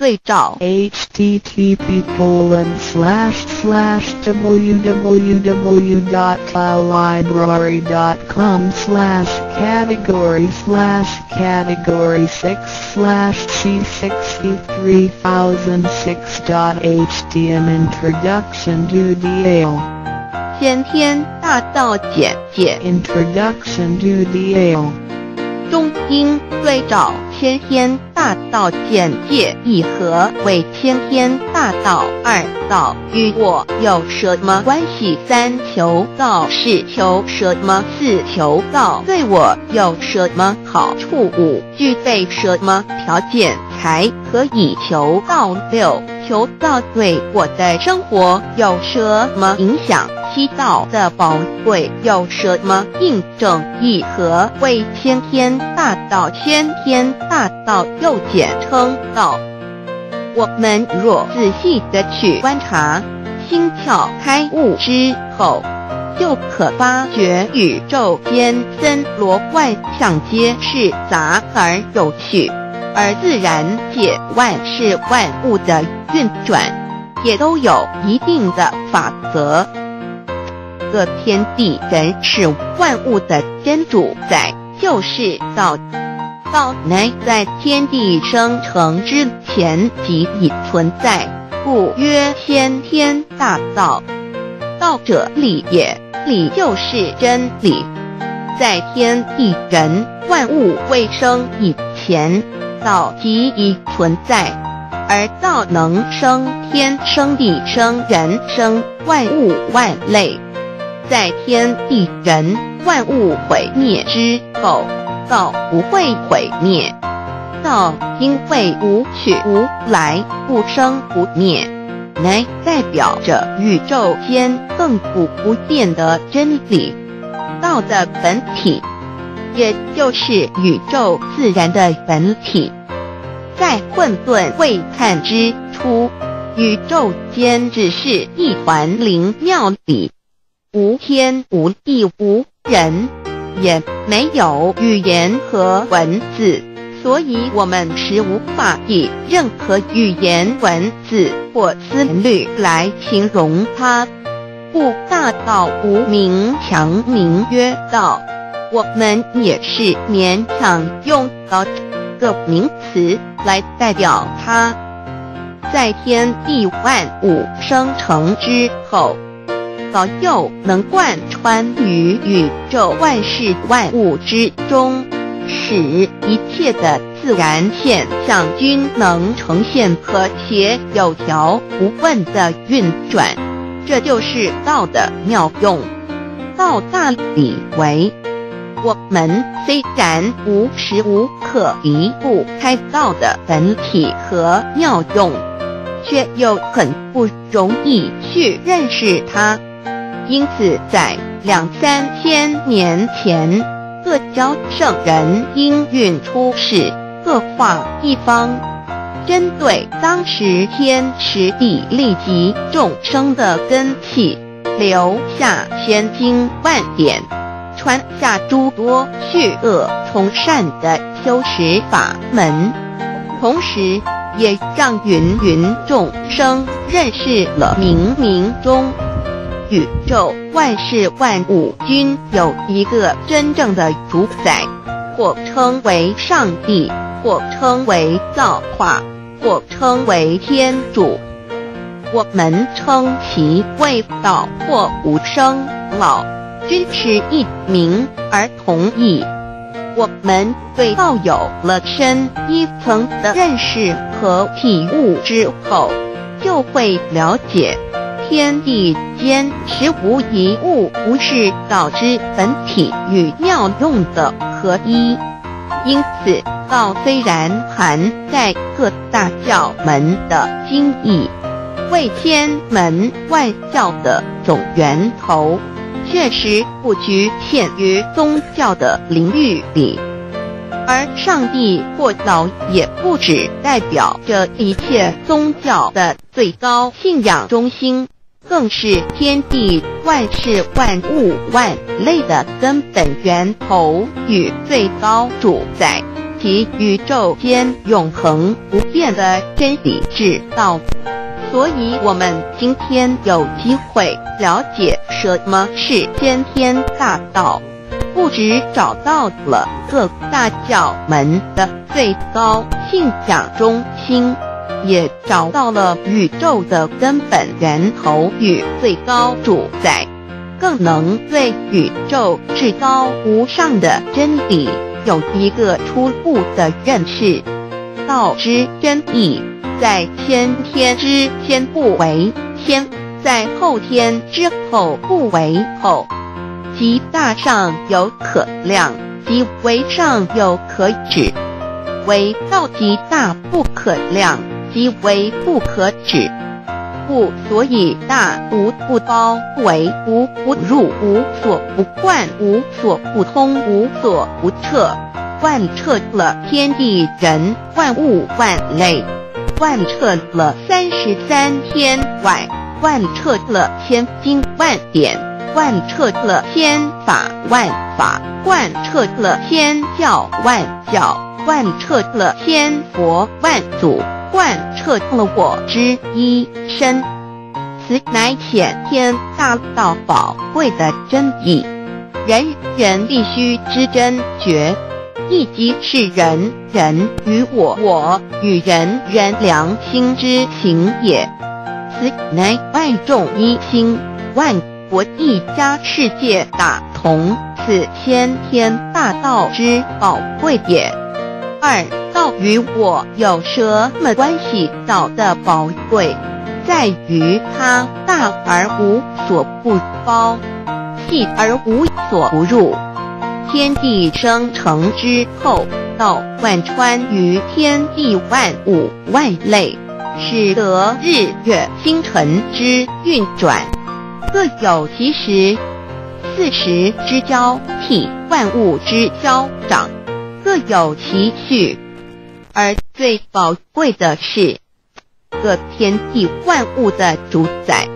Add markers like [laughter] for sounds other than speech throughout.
对照 http colon slash slash www.cloudlibrary.com slash category slash category 6 slash c63006.htm Introduction to DL 先天大道简介 Introduction to DL 中英对照 先天大道简介一和为先天大道二道与我有什么关系？三求道是求什么？四求道对我有什么好处？五具备什么条件才可以求道？六求道对我的生活有什么影响？七道的宝贵有什么印证？一和为先天大道，先天大道又简称道。我们若仔细的去观察，心窍开悟之后，就可发觉宇宙间森罗万象皆是杂而有序，而自然界万事万物的运转，也都有一定的法则。个天地人是万物的真主宰，就是道。道乃在天地生成之前即已存在，故曰先天大道。道者理也，理就是真理。在天地人万物未生以前，道即已存在，而道能生天、生地、生人、生万物万类。在天地人万物毁灭之后，道不会毁灭。道因为无去无来，不生不灭，乃代表着宇宙间亘古不变的真理。道的本体，也就是宇宙自然的本体，在混沌未看之初，宇宙间只是一团灵妙理。无天无地无人，也没有语言和文字，所以我们是无法以任何语言、文字或思虑来形容它。故大道无名强名曰道，我们也是勉强用到这个名词来代表它。在天地万物生成之后。早就能贯穿于宇宙万事万物之中，使一切的自然现象均能呈现和谐有条不紊的运转。这就是道的妙用。道大理为，我们虽然无时无刻离不开道的本体和妙用，却又很不容易去认识它。因此，在两三千年前，各教圣人应运出世，各化一方，针对当时天时地利及众生的根气，留下千经万典，传下诸多去恶从善的修持法门，同时也让芸芸众生认识了冥冥中。宇宙万事万物均有一个真正的主宰，或称为上帝，或称为造化，或称为天主。我们称其为道或无生老，均是一名而同意。我们对道有了深一层的认识和体悟之后，就会了解。天地间实无一物不是道之本体与妙用的合一，因此道虽然含在各大教门的经义，为天门万教的总源头，确实不局限于宗教的领域里，而上帝或道也不只代表着一切宗教的最高信仰中心。更是天地万事万物万类的根本源头与最高主宰，及宇宙间永恒不变的真理之道。所以，我们今天有机会了解什么是先天大道，不止找到了各大教门的最高信仰中心，也找到了宇宙的根本源头与最高主宰，更能对宇宙至高无上的真理有一个初步的认识。道之真意。在先天之先不为先，在后天之后不为后。即大上有可量，即为上有可止。为道即大不可量，即为不可止。故所以大无不包，为无不入，无所不贯，无所不通，无所不彻，贯彻了天地人万物万类。贯彻了三十三天外，贯彻了千经万典，贯彻了千法万法，贯彻了千教万教，贯彻了千佛万祖，贯彻了我之一身。此乃显天大道宝贵的真意，人人必须知真觉。亦即是人人与我我与人人良心之情也。此乃万众一心，万国一家，世界大同，此先天大道之宝贵也。二道与我有什么关系？道的宝贵在于它大而无所不包，细而无所不入。天地生成之后，道贯穿于天地万物万类，使得日月星辰之运转各有其时，四时之交替，万物之交长各有其序。而最宝贵的是，各天地万物的主宰，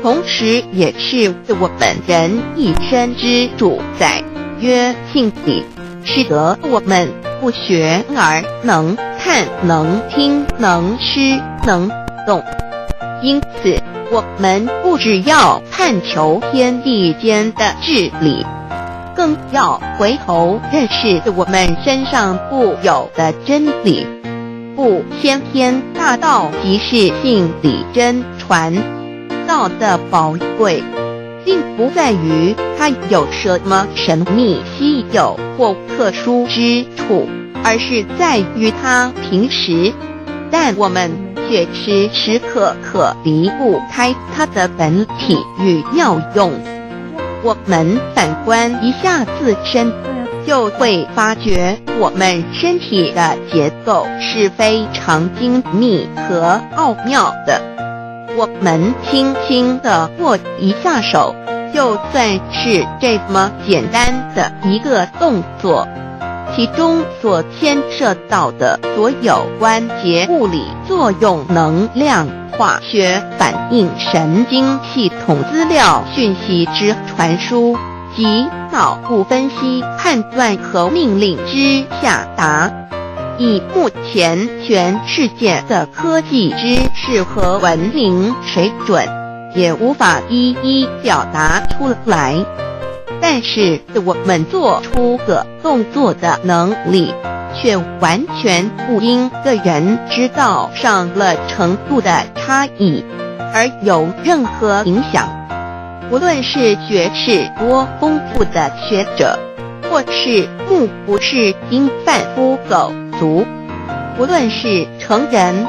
同时也是我们人一生之主宰。曰性理，使得我们不学而能看、能听、能吃、能动。因此，我们不只要探求天地间的治理，更要回头认识我们身上固有的真理。不，先天大道即是性理真传道的宝贵。并不在于它有什么神秘、稀有或特殊之处，而是在于它平时，但我们却时时刻刻离不开它的本体与妙用。我们反观一下自身，就会发觉我们身体的结构是非常精密和奥妙的。我们轻轻地握一下手，就算是这么简单的一个动作，其中所牵涉到的所有关节物理作用、能量、化学反应、神经系统资料讯息之传输及脑部分析、判断和命令之下达。以目前全世界的科技知识和文明水准，也无法一一表达出来。但是我们做出个动作的能力，却完全不因个人知道上了程度的差异而有任何影响。无论是学识多丰富的学者，或是目不识丁贩夫狗。读，无论是成人，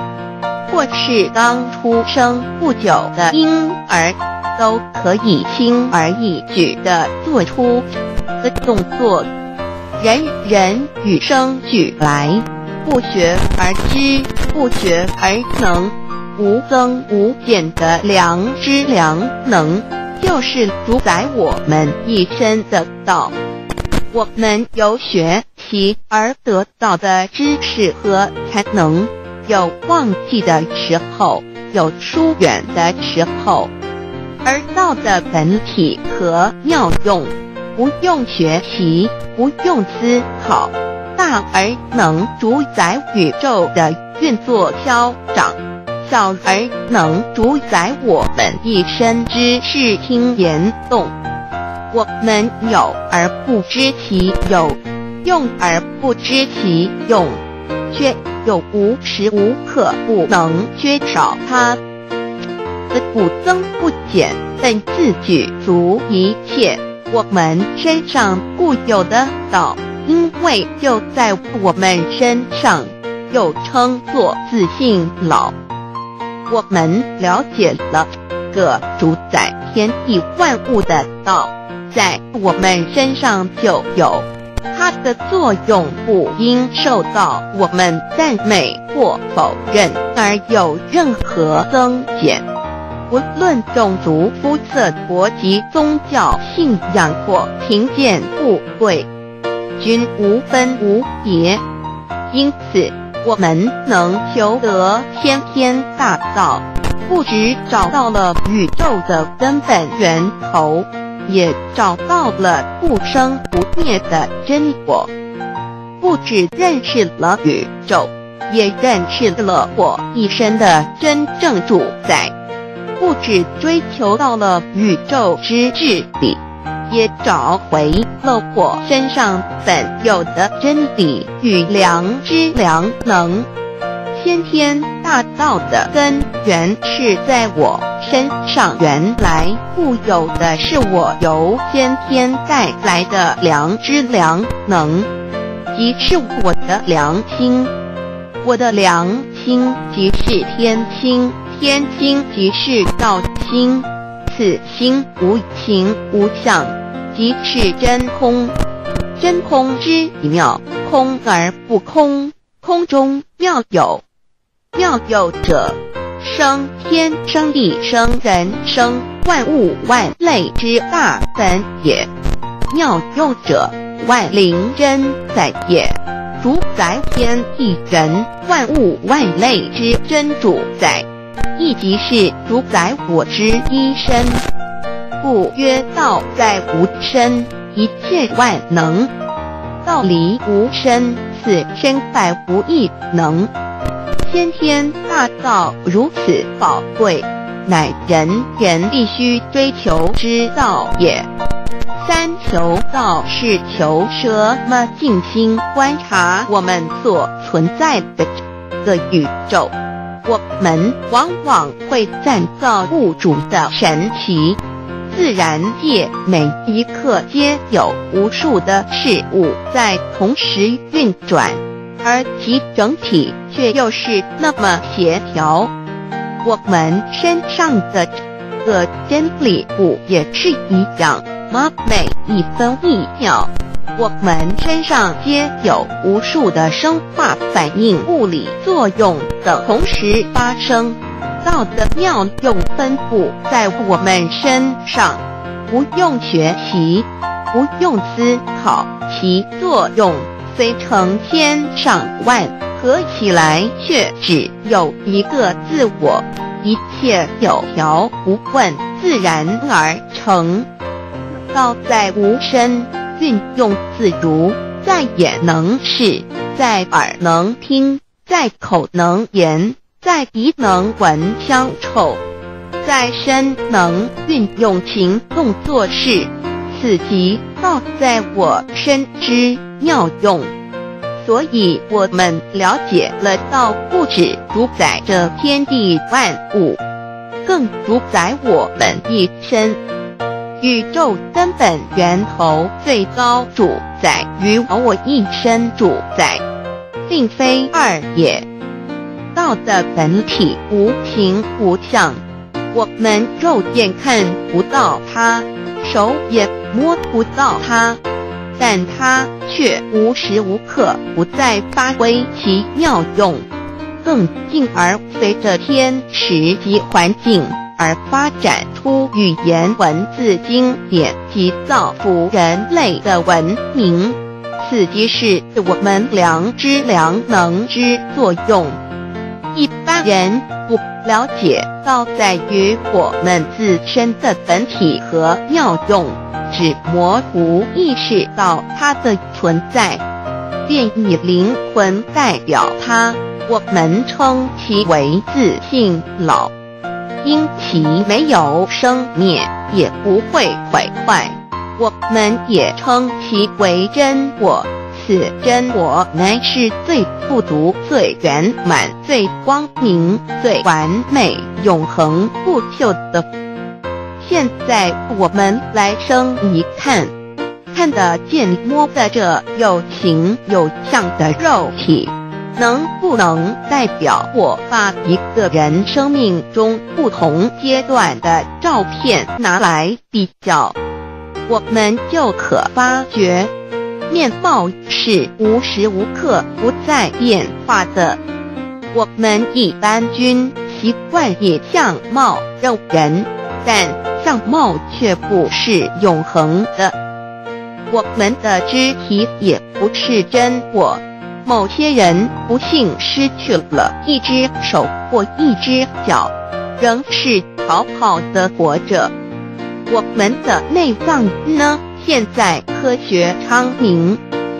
或是刚出生不久的婴儿，都可以轻而易举地做出的动作。人人与生俱来，不学而知，不学而能，无增无减的良知良能，就是主宰我们一生的道。我们有学习而得到的知识和才能，有忘记的时候，有疏远的时候，而道的本体和妙用，不用学习，不用思考，大而能主宰宇宙的运作消长，小而能主宰我们一生之视听言动。我们有而不知其有，用而不知其用，却又无时无刻不能缺少它。不增不减，但自具足一切。我们身上固有的道，因为就在我们身上，又称作自性老。我们了解了个主宰天地万物的道，在我们身上就有它的作用，不应受到我们赞美或否认而有任何增减。无论种族、肤色、国籍、宗教信仰或贫贱富贵，均无分无别。因此，我们能求得先天大道，不只找到了宇宙的根本源头，也找到了不生不灭的真我。不只认识了宇宙，也认识了我一生的真正主宰。不只追求到了宇宙之治理，也找回了我身上本有的真理与良知良能。先天大道的根源是在我身上，原来固有的是我由先天带来的良知良能，即是我的良心。我的良心即是天心。天心即是道心，此心无形无相，即是真空。真空之妙，空而不空，空中妙有。妙有者，生天生地生人生万物万类之大本也。妙有者，万灵真在也，主宰天地人万物万类之真主宰。亦即是主宰我之一身，故曰道在无身，一切万能；道离无身，此身在无一能。先天大道如此宝贵，乃人人必须追求之道也。三求道是求什么？静心观察我们所存在的这个宇宙。我们往往会赞造物主的神奇，自然界每一刻皆有无数的事物在同时运转，而其整体却又是那么协调。我们身上的这个真理不也是一样吗？每一分一秒。我们身上皆有无数的生化反应、物理作用等同时发生，道的妙用分布在我们身上，不用学习，不用思考，其作用虽成千上万，合起来却只有一个自我，一切有条不紊，自然而成，道在无身。运用自如，在眼能视，在耳能听，在口能言，在鼻能闻香臭，在身能运用情动做事，此即道在我身之妙用。所以，我们了解了道不止主宰着天地万物，更主宰我们一生。宇宙根本源头最高主宰于我一生主宰，并非二也。道的本体无形无相，我们肉眼看不到它，手也摸不到它，但它却无时无刻不在发挥其妙用，更进而随着天时及环境。而发展出语言文字经典及造福人类的文明，此即是我们良知良能之作用。人不了解道在于我们自身的本体和妙用，只模糊意识到它的存在。便以灵魂代表它，我们称其为自性老。因其没有生灭，也不会毁坏，我们也称其为真我。此真我乃是最富足、最圆满、最光明、最完美、永恒不朽的。现在我们来生一看，看得见、摸得着有形有相的肉体，能不能代表我把一个人生命中不同阶段的照片拿来比较，我们就可发觉。面貌是无时无刻不在变化的，我们一般均习惯以相貌认人，但相貌却不是永恒的。我们的肢体也不是真。我，某些人不幸失去了一只手或一只脚，仍是好好的活着。我们的内脏呢？现在科学昌明，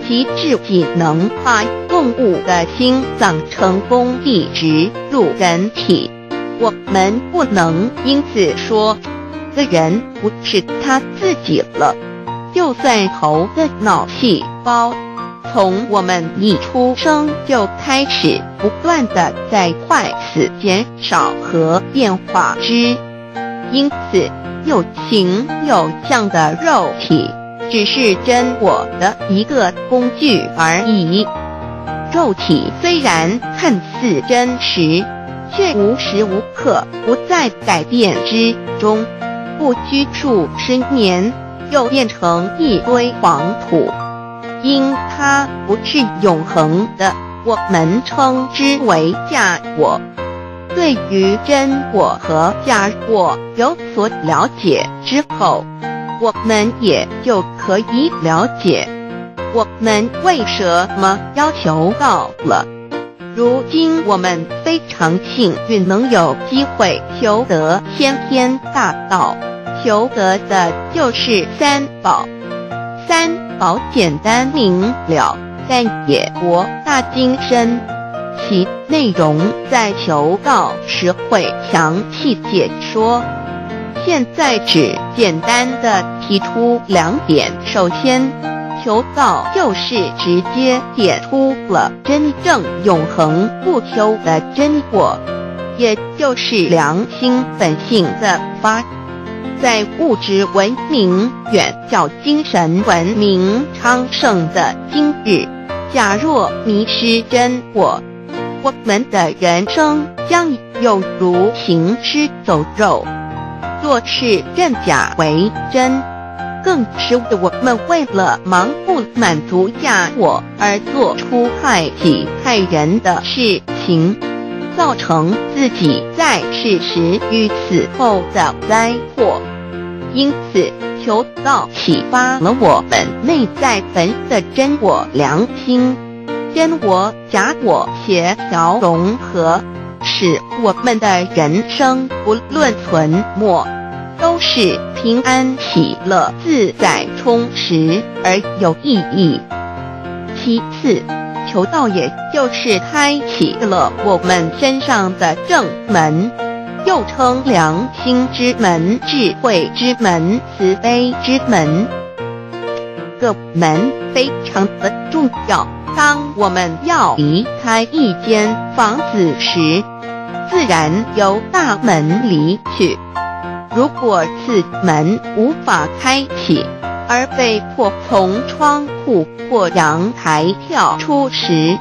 其自己能把动物的心脏成功移植入人体。我们不能因此说，个人不是他自己了。就算头的脑细胞，从我们一出生就开始不断的在坏死、减少和变化之，因此。有形有相的肉体，只是真我的一个工具而已。肉体虽然看似真实，却无时无刻不在改变之中。不拘束十年，又变成一堆黄土，因它不是永恒的，我们称之为假我。对于真我和假我有所了解之后，我们也就可以了解我们为什么要求到了。如今我们非常幸运能有机会求得先天大道，求得的就是三宝。三宝简单明了，但也博大精深。其内容在求道时会详细解说，现在只简单的提出两点。首先，求道就是直接点出了真正永恒不朽的真我，也就是良心本性的发。在物质文明远较精神文明昌盛的今日，假若迷失真我，我们的人生将有如行尸走肉，做事认假为真，更使我们为了盲目满足假我而做出害己害人的事情，造成自己在世时与死后的灾祸。因此，求道启发了我们内在本的真我良心。真我假我协调融合，使我们的人生不论存没，都是平安喜乐、自在充实而有意义。其次，求道也就是开启了我们身上的正门，又称良心之门、智慧之门、慈悲之门。个门非常的重要。当我们要离开一间房子时，自然由大门离去。如果此门无法开启，而被迫从窗户或阳台跳出时，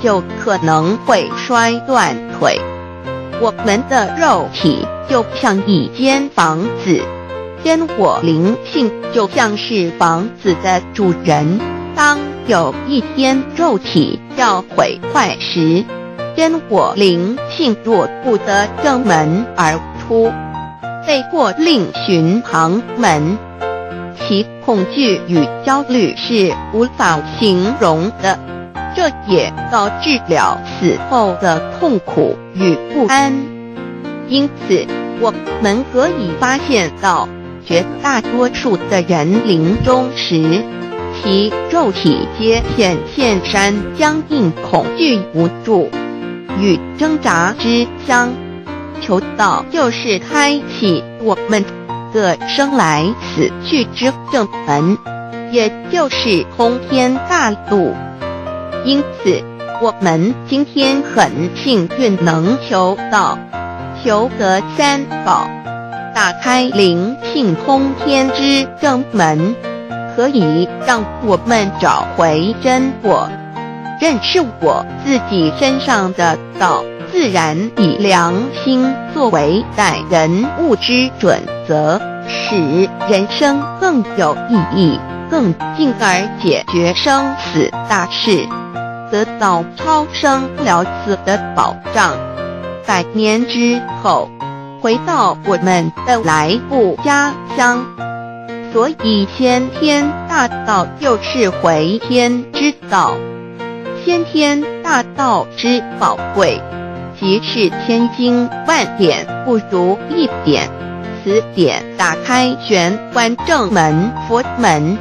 就可能会摔断腿。我们的肉体就像一间房子，真我灵性就像是房子的主人。当有一天肉体要毁坏时，真我灵性若不得正门而出，被迫另寻旁门，其恐惧与焦虑是无法形容的。这也导致了死后的痛苦与不安。因此，我们可以发现到，绝大多数的人临终时。其肉体皆显现山僵硬恐惧无助与挣扎之相。求道就是开启我们的生来死去之正门，也就是通天大路。因此，我们今天很幸运能求道，求得三宝，打开灵性通天之正门，可以让我们找回真我，认识我自己身上的道。自然以良心作为待人物之准则，使人生更有意义，更进而解决生死大事，得到超生了死的保障。百年之后，回到我们的来故家乡，所以先天大道就是回天之道，先天大道之宝贵。即是千经万典不如一点，此点打开玄关正门佛门，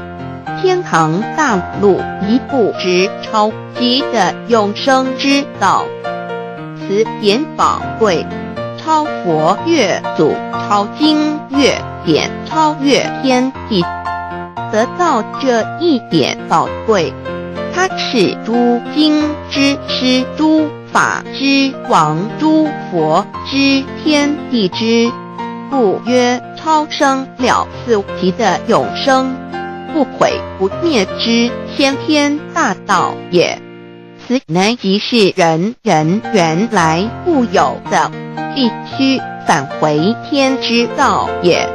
天堂大路一步直超级的永生之道。此点宝贵，超佛越祖，超经越典，超越天地。得到这一点宝贵，它是诸经之师，诸。法之王，诸佛之天地之，故曰超生了四极的永生，不毁不灭之先天大道也。此乃即是人人原来固有的，必须返回天之道也。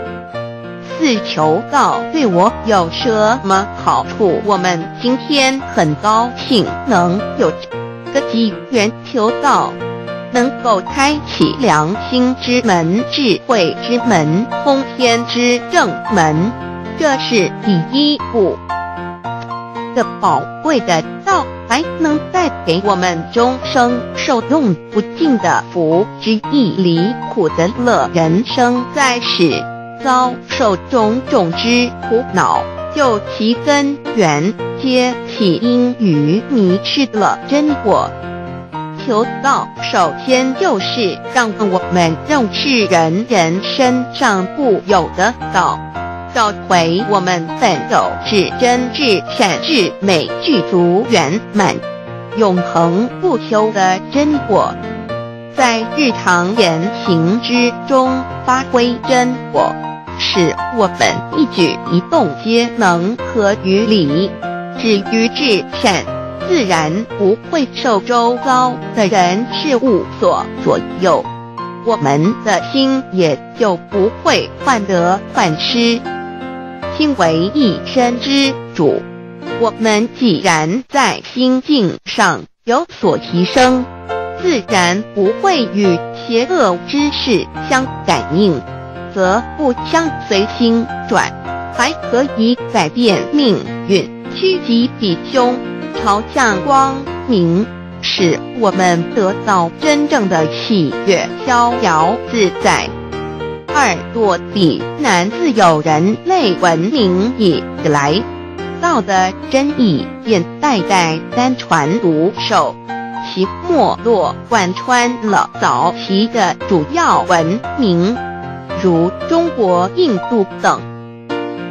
四求道对我有什么好处？我们今天很高兴能有 [laughs] 个。机缘求道，能够开启良心之门、智慧之门、通天之正门，这是第一步。的宝贵的道，还能带给我们终生受用不尽的福之意，离苦得乐。人生在世，遭受种种之苦恼，就其根源。皆起因于迷失了真我。求道首先就是让我们认识人人身上固有的道，找回我们本有至真至善至美具足圆满、永恒不朽的真我，在日常言行之中发挥真我，使我们一举一动皆能合于理。止于至善，自然不会受周遭的人事物所左右，我们的心也就不会患得患失。心为一身之主，我们既然在心境上有所提升，自然不会与邪恶之事相感应，则不相随心转，还可以改变命运。趋吉避凶，朝向光明，使我们得到真正的喜悦、逍遥自在。二落地难自有人类文明以来，道的真意便代代单传独授，其没落贯穿了早期的主要文明，如中国、印度等。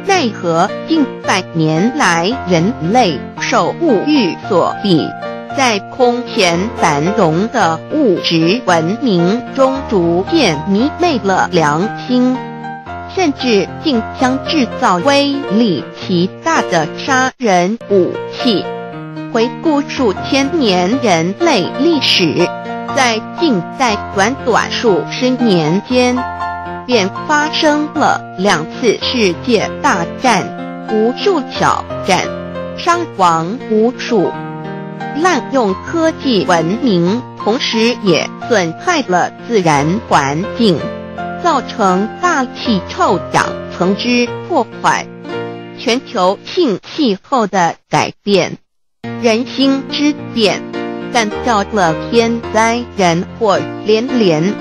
奈何近百年来，人类受物欲所逼，在空前繁荣的物质文明中，逐渐迷昧了良心，甚至竟将制造威力极大的杀人武器。回顾数千年人类历史，在近代短短数十年间。便发生了两次世界大战，无数挑战，伤亡无数，滥用科技文明，同时也损害了自然环境，造成大气臭氧层之破坏，全球性气候的改变，人心之变，干造了天灾人祸连连。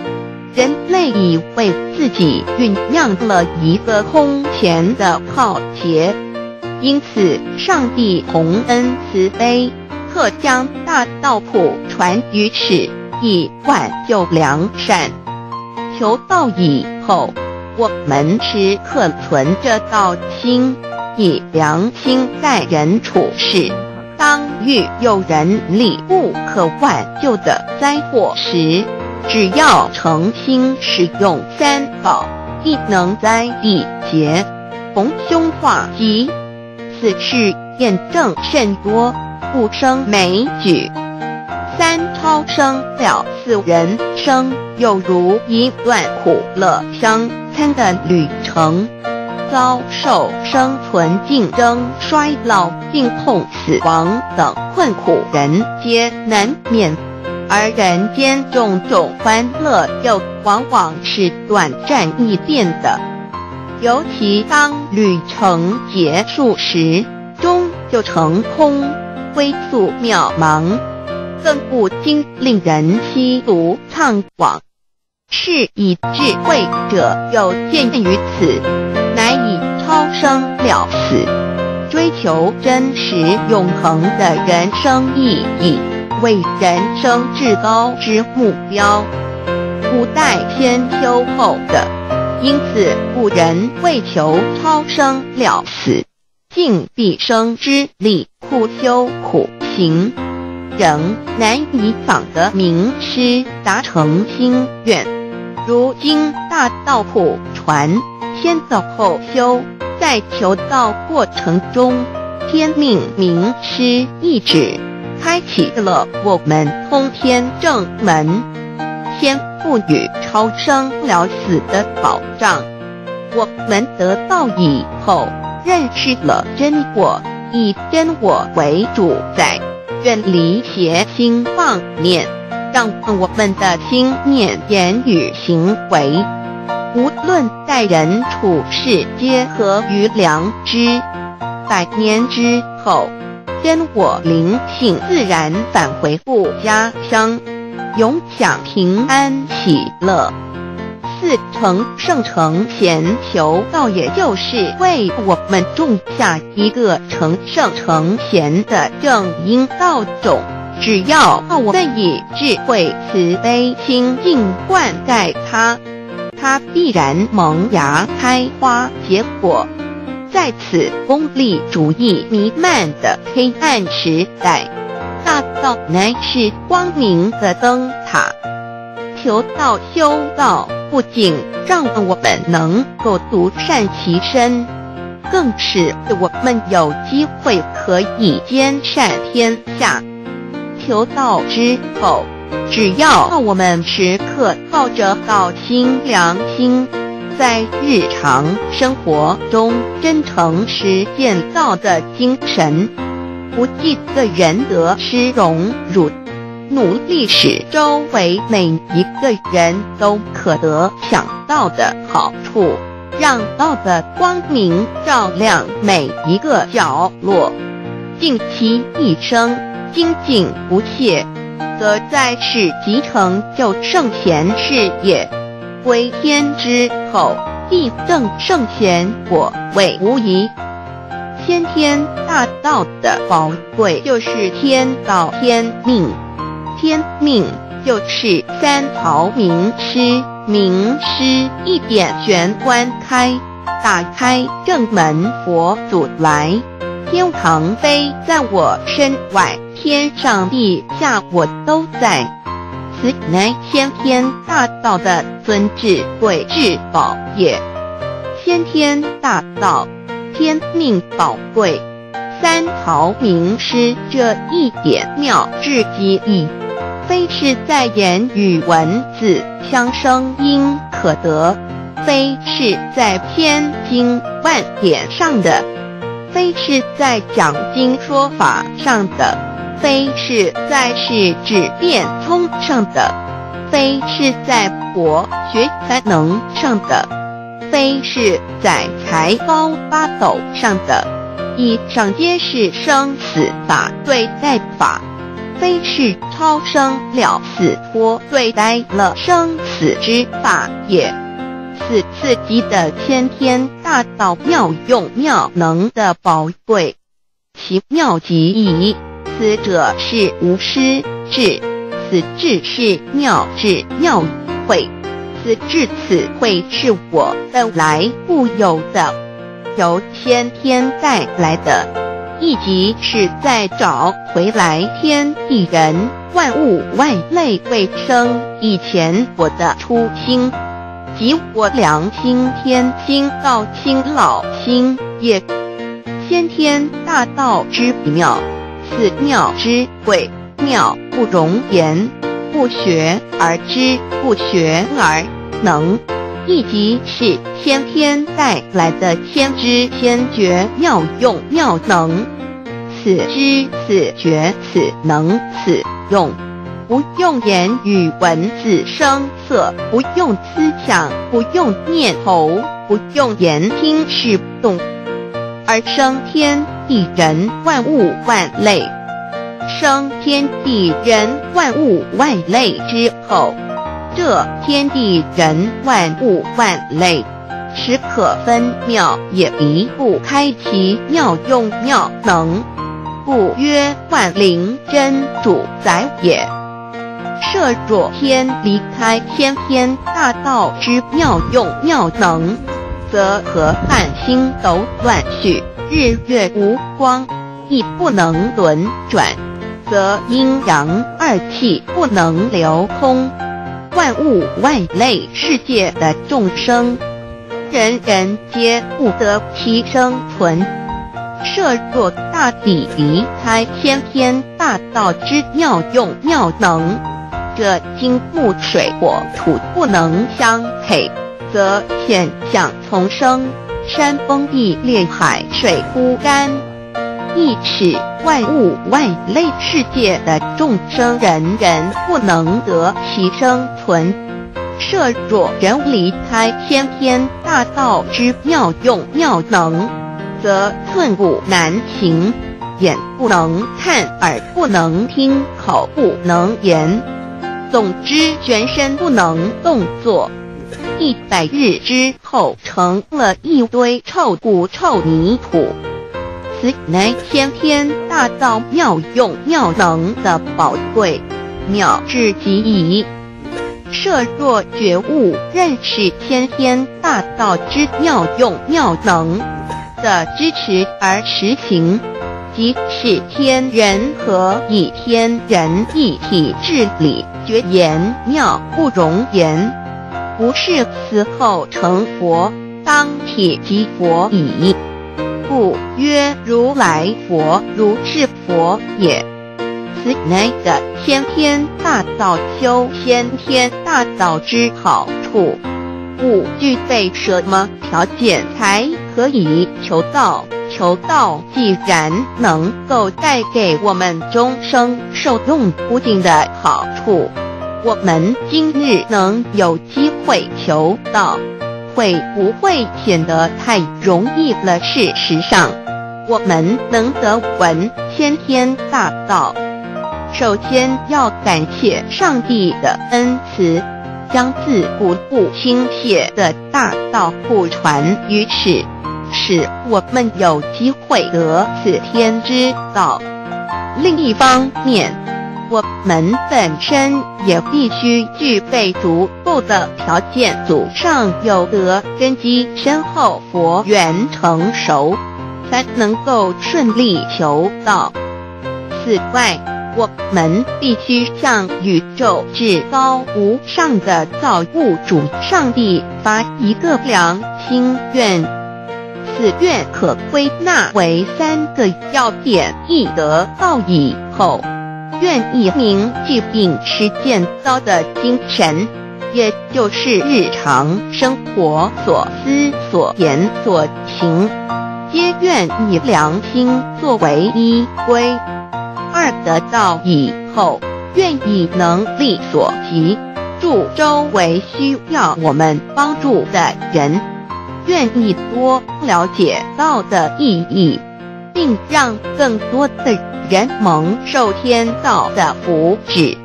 人类已为自己酝酿了一个空前的浩劫，因此，上帝洪恩慈悲，特将大道谱传于世，以挽救良善。求道以后，我们时刻存着道心，以良心待人处事。当遇有人力不可挽救的灾祸时，只要诚心使用三宝，亦能灾一劫，逢凶化吉。此事验证甚多，不生枚举。三超生了四人生，又如一段苦乐相参的旅程。遭受生存竞争、衰老、病痛、死亡等困苦，人皆难免。而人间种种欢乐，又往往是短暂易变的。尤其当旅程结束时，终就成空，归宿渺茫，更不禁令人凄独怅惘。是以智慧者有见于此，乃以超生了死，追求真实永恒的人生意义。为人生至高之目标，古代先修后的，因此古人为求超生了死，尽毕生之力苦修苦行，仍难以访得名师达成心愿。如今大道普传，先走后修，在求道过程中，天命名师一指。开启了我们通天正门，先赋予超生了死的保障。我们得道以后，认识了真我，以真我为主宰，远离邪心妄念，让我们的心念、言语、行为，无论待人处事，皆合于良知。百年之后。真我灵性自然返回故家乡，永享平安喜乐。四成圣成贤求道，也就是为我们种下一个成圣成贤的正因道种。只要我们以智慧慈悲心境灌溉它，它必然萌芽开花结果。在此功利主义弥漫的黑暗时代，大道乃是光明的灯塔。求道修道，不仅让我们能够独善其身，更使我们有机会可以兼善天下。求道之后，只要我们时刻抱着道心良心。在日常生活中真诚实践道的精神，不计个人得失荣辱，努力使周围每一个人都可得享到的好处，让道的光明照亮每一个角落，尽其一生精进不懈，则在世即成就圣贤事业。归天之后，必正圣贤果位无疑。先天大道的宝贵，就是天道天命。天命就是三朝名师，名师一点玄关开，打开正门，佛祖来。天堂飞在我身外，天上地下我都在。此乃先天大道的尊智贵至宝也。先天大道，天命宝贵，三朝名师这一点妙至极意，非是在言语文字相声音可得，非是在千经万典上的，非是在讲经说法上的。非是在是指变通上的，非是在博学才能上的，非是在才高八斗上的，以上皆是生死法对待法，非是超生了死脱对待了生死之法也。是自己的先天大道妙用妙能的宝贵，其妙极矣。此者是无师智，此智是妙智妙慧，此智此慧是我本来固有的，由先天带来的，一即是在找回来天地人万物外类未生以前我的初心。即我良心天心道心老心也，先天大道之妙，此妙之贵妙不容言，不学而知，不学而能，一即是先天带来的先知先觉妙用妙能，此知此觉此能此用。不用言语文字声色，不用思想，不用念头，不用言听是动，而生天地人万物万类，生天地人万物万类之后，这天地人万物万类，实可分妙，也离不开其妙用妙能，故曰万灵真主宰也。设若天离开先天大道之妙用妙能，则河汉星斗乱序，日月无光，亦不能轮转，则阴阳二气不能流通，万物万类世界的众生，人人皆不得其生存。设若大地离开先天大道之妙用妙能，这金木水火土不能相配，则险象丛生，山崩地裂，海水枯干。一尺万物外类世界的众生，人人不能得其生存。设若人离开先天大道之妙用妙能，则寸步难行，眼不能看，耳不能听，口不能言。总之，全身不能动作，一百日之后成了一堆臭骨臭泥土。此乃先天大道妙用妙能的宝贵妙至极矣。设若觉悟认识先天大道之妙用妙能的支持而实行，即是天人合一，天人一体治理。绝言妙不容言，不是死后成佛，当体即佛矣。故曰如来佛，如是佛也。此乃的先天大道修先天大道之好处。不具备什么条件才可以求道？求道既然能够带给我们终生受用不尽的好处，我们今日能有机会求道，会不会显得太容易了？事实上，我们能得闻先天大道，首先要感谢上帝的恩慈。将自古不倾泻的大道不传于世，使我们有机会得此天之道。另一方面，我们本身也必须具备足够的条件，祖上有德，根基深厚，佛缘成熟，才能够顺利求道。此外，我们必须向宇宙至高无上的造物主上帝发一个良心愿，此愿可归纳为三个要点：一得道以后，愿意明具并实践道的精神，也就是日常生活所思所言所行，皆愿以良心作为依归。二得到以后，愿以能力所及，助周围需要我们帮助的人，愿意多了解道的意义，并让更多的人蒙受天道的福祉。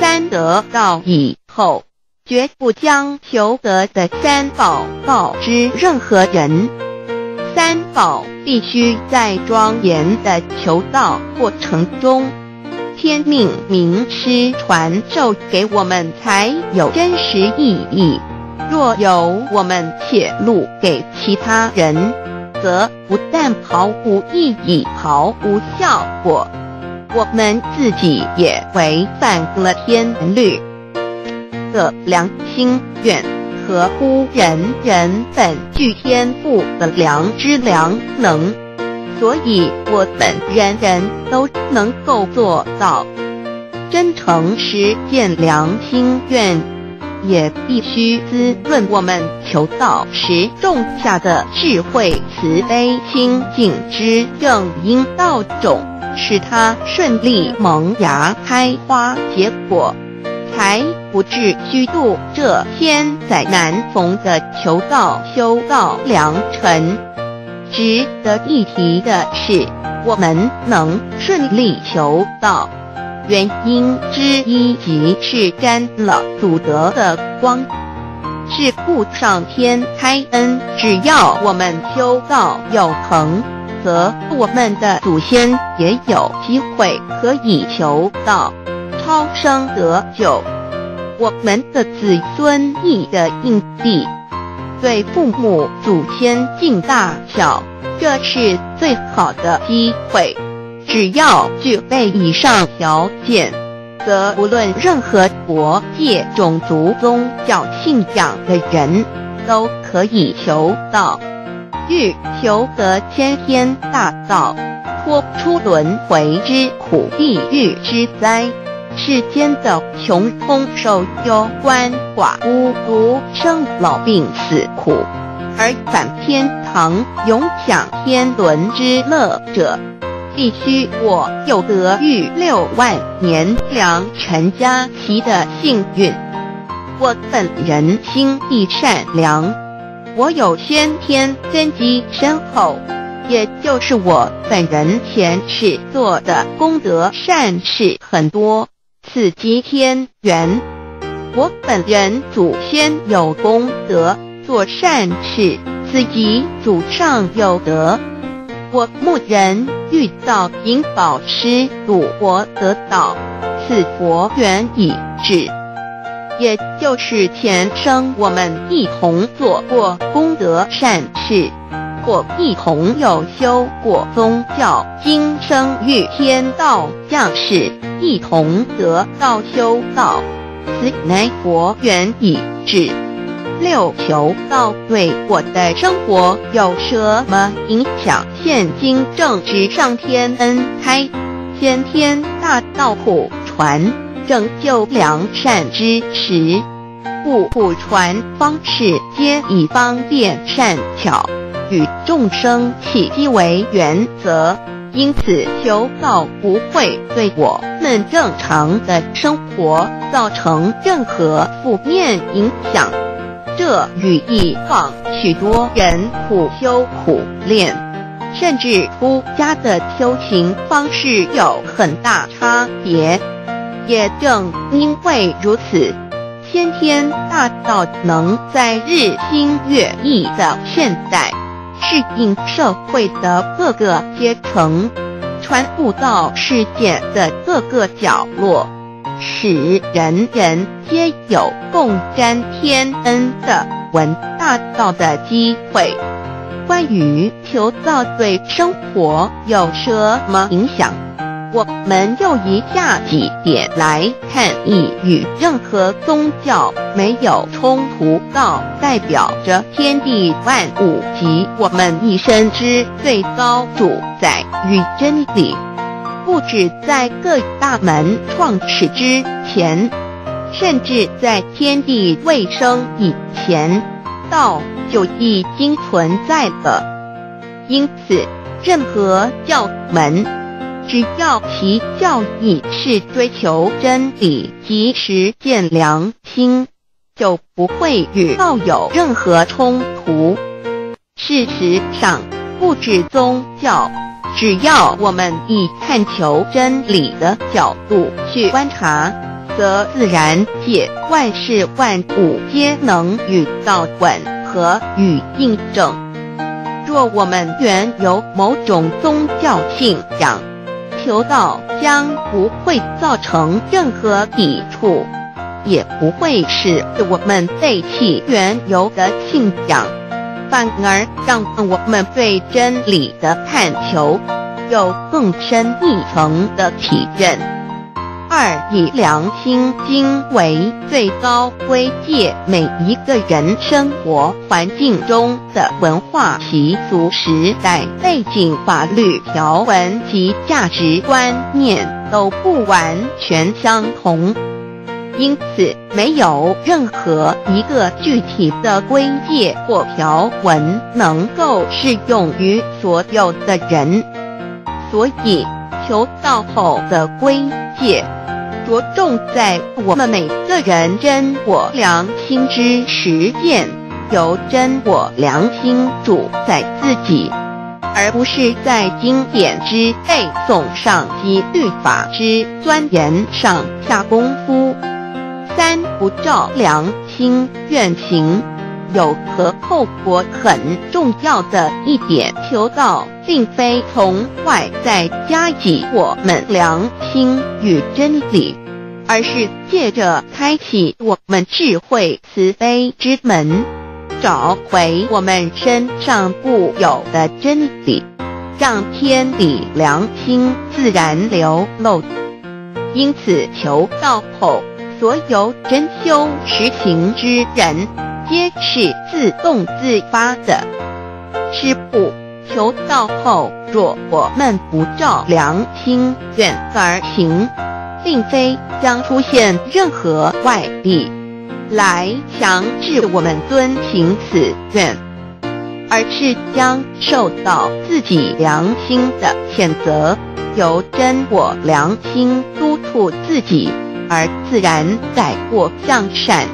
三得到以后，绝不将求得的三宝告知任何人。三宝必须在庄严的求道过程中，天命名师传授给我们，才有真实意义。若有我们泄露给其他人，则不但毫无意义、毫无效果，我们自己也违反了天律。的良心愿合乎人人本具天赋的良知良能，所以我们人人都能够做到真诚实践良心愿，也必须滋润我们求道时种下的智慧、慈悲、清净之正因道种，使它顺利萌芽、开花、结果。才不至虚度这千载难逢的求道修道良辰。值得一提的是，我们能顺利求道，原因之一即是沾了祖德的光，是故上天开恩。只要我们修道有恒，则我们的祖先也有机会可以求道。超生得救，我们的子孙亦的印地，对父母祖先敬大小，这是最好的机会。只要具备以上条件，则无论任何国界、种族、宗教信仰的人，都可以求道，欲求得天天大道，脱出轮回之苦、地狱之灾。世间的穷通受忧官寡孤独生老病死苦，而返天堂永享天伦之乐者，必须我有得遇六万年良辰佳期的幸运。我本人心地善良，我有先天根基深厚，也就是我本人前世做的功德善事很多。此即天缘，我本人祖先有功德，做善事，此即祖上有德。我牧人遇到引宝师，度我得道，此佛缘已至。也就是前生我们一同做过功德善事，或一同有修过宗教，今生遇天道降世。一同得道修道，此乃佛缘已至。六求道对我的生活有什么影响？现今正值上天恩开，先天大道普传，拯救良善之时，故普传方式皆以方便善巧，与众生契机为原则。因此，求道不会对我们正常的生活造成任何负面影响。这与以往许多人苦修苦练，甚至出家的修行方式有很大差别。也正因为如此，先天大道能在日新月异的现代。适应社会的各个阶层，传布到世界的各个角落，使人人皆有共沾天恩的闻大道的机会。关于求道对生活有什么影响？我们又以下几点来看：一与任何宗教没有冲突，道代表着天地万物及我们一生之最高主宰与真理。不止在各大门创始之前，甚至在天地未生以前，道就已经存在了。因此，任何教门。只要其教义是追求真理及实践良心，就不会与道有任何冲突。事实上，不止宗教，只要我们以探求真理的角度去观察，则自然界万事万物皆能与道吻合与印证。若我们原有某种宗教信仰，求道将不会造成任何抵触，也不会使我们背弃原有的信仰，反而让我们对真理的探求有更深一层的体认。二以良心经为最高规戒，每一个人生活环境中的文化习俗、时代背景、法律条文及价值观念都不完全相同，因此没有任何一个具体的规戒或条文能够适用于所有的人，所以求道后的规戒。着重在我们每个人真我良心之实践，由真我良心主宰自己，而不是在经典之背诵上及律法之钻研上下功夫。三不照良心愿行，有何后果？很重要的一点，求道并非从外在加给我们良心与真理。而是借着开启我们智慧慈悲之门，找回我们身上固有的真理，让天理良心自然流露。因此，求道后，所有真修实行之人，皆是自动自发的。师不求道后，若我们不照良心愿而行。并非将出现任何外力来强制我们遵行此愿，而是将受到自己良心的谴责，由真我良心督促自己，而自然载过向善。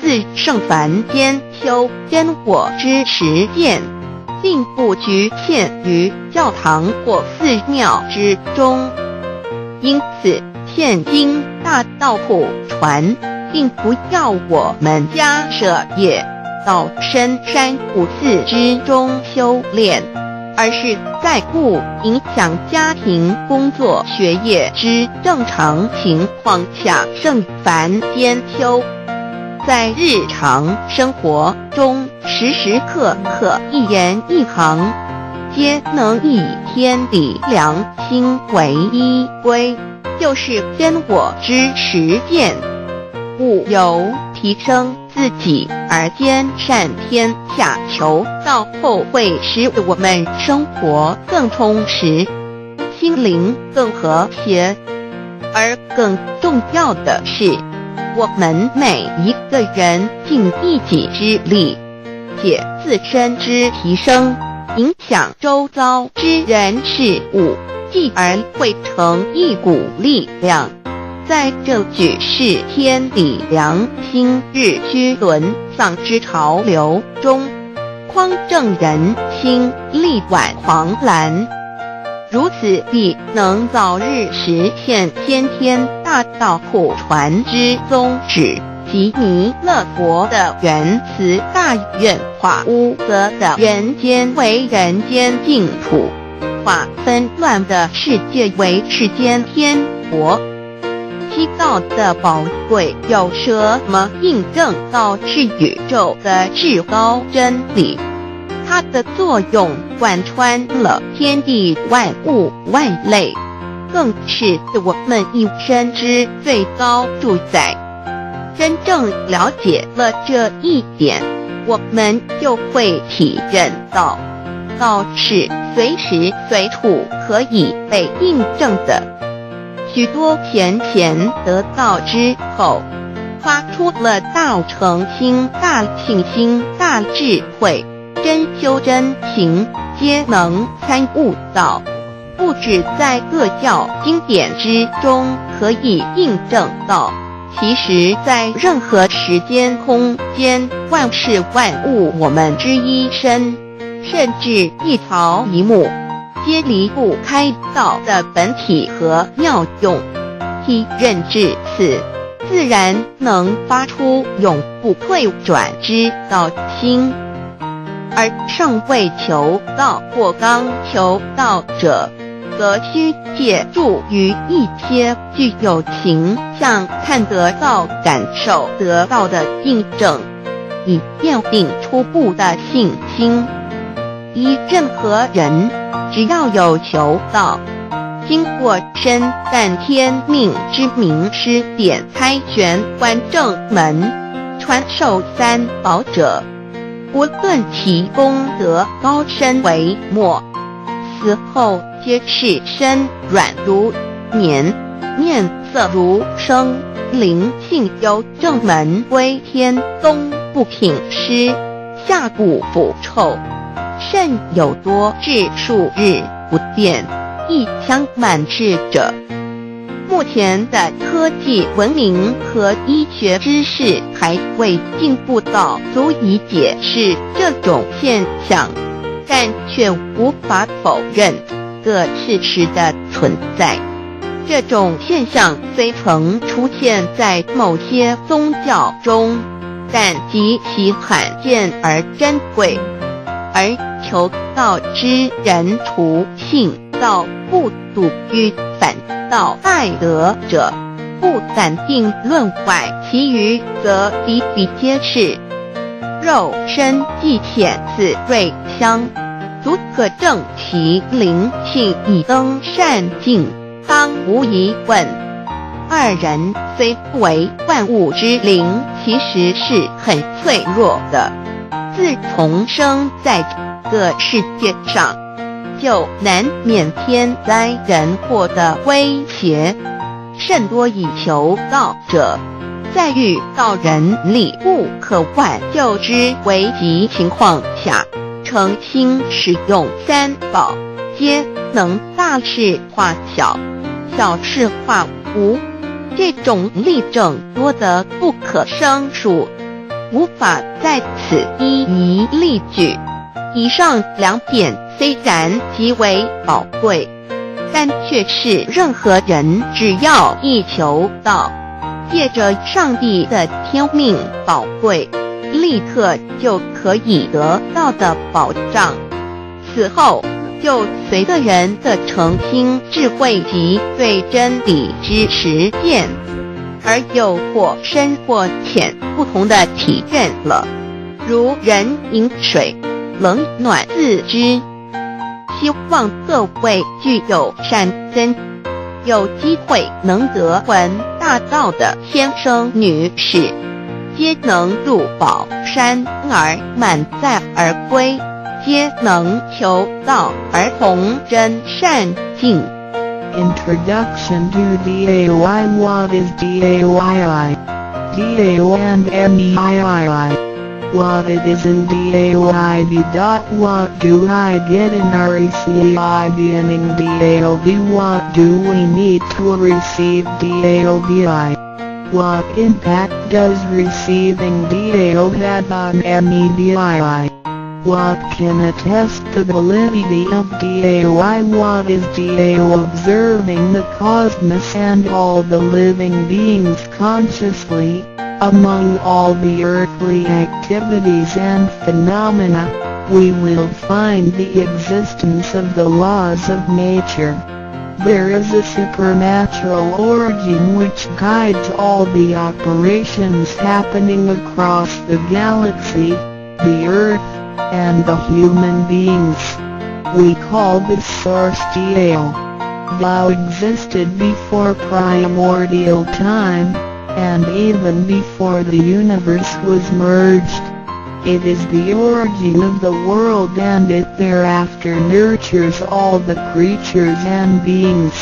四圣凡间修真我之实践，并不局限于教堂或寺庙之中。因此，现今大道普传，并不要我们家舍业到深山古寺之中修炼，而是在不影响家庭、工作、学业之正常情况下，圣凡兼修，在日常生活中时时刻刻一言一行，皆能以天理良心为依归。就是真我之实践，故由提升自己而兼善天下，求道后会使我们生活更充实，心灵更和谐。而更重要的是，我们每一个人尽一己之力，借自身之提升，影响周遭之人事物。继而汇成一股力量，在这举世天理良心日趋沦丧之潮流中，匡正人心，力挽狂澜。如此必能早日实现先天大道普传之宗旨及弥勒佛的原慈大愿，化污泽的人间为人间净土。化纷乱的世界为世间天国，七道的宝贵有什么印证道是宇宙的至高真理？它的作用贯穿了天地万物万类，更是我们一生之最高主宰。真正了解了这一点，我们就会体认到。道是随时随处可以被印证的。许多贤贤得道之后，发出了大诚心、大信心、大智慧，真修真行，皆能参悟到。不止在各教经典之中可以印证到，其实在任何时间空间、万事万物，我们之一身。甚至一草一木，皆离不开道的本体和妙用。体认至此，自然能发出永不退转之道心。而尚未求道或刚求道者，则需借助于一些具有形象、看得到、感受得到的印证，以奠定初步的信心。一任何人，只要有求道，经过身但天命之名师点开玄关正门，传授三宝者。无论其功德高深为末，死后皆是身软如棉，面色如生，灵性由正门归天，宗不品师，下不腐臭，甚有多至数日不见，一腔满滞者。目前的科技文明和医学知识还未进步到足以解释这种现象，但却无法否认个事实的存在。这种现象虽曾出现在某些宗教中，但极其罕见而珍贵。而求道之人，除信道不笃于反。道爱德者，不暂定论外，其余则比比皆是。肉身既显似瑞香，足可证其灵性已增善境，当无疑问。二人虽不为万物之灵，其实是很脆弱的。自从生在这个世界上。就难免天灾人祸的威胁，甚多以求道者，在遇到人力不可挽救之危急情况下，诚心使用三宝，皆能大事化小，小事化无。这种例证多得不可胜数，无法在此一一例举。以上两点。虽然极为宝贵，但却是任何人只要一求道，借着上帝的天命宝贵，立刻就可以得到的保障。此后就随个人的诚心、智慧及对真理之实践，而有或深或浅不同的体验了。如人饮水，冷暖自知。希望各位具有善根、有机会能得闻大道的先生女士，皆能入宝山而满载而归，皆能求道而同真善境。Introduction to DAY What is DAYI? DAO and MEII what it is in DAOID. What do I get in RECID and in DAOB? What do we need to receive DAOBI? What impact does receiving DAO have on MEDII? What can attest the validity of DAOI? What is DAO observing the cosmos and all the living beings consciously? Among all the earthly activities and phenomena, we will find the existence of the laws of nature. There is a supernatural origin which guides all the operations happening across the galaxy, the earth, and the human beings. We call this Geo. Thou existed before primordial time, and even before the universe was merged. It is the origin of the world and it thereafter nurtures all the creatures and beings.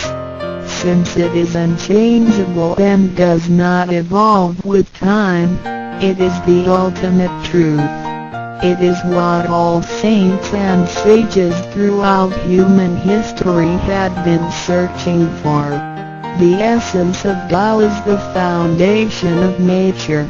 Since it is unchangeable and does not evolve with time, it is the ultimate truth. It is what all saints and sages throughout human history had been searching for. The essence of Tao is the foundation of nature.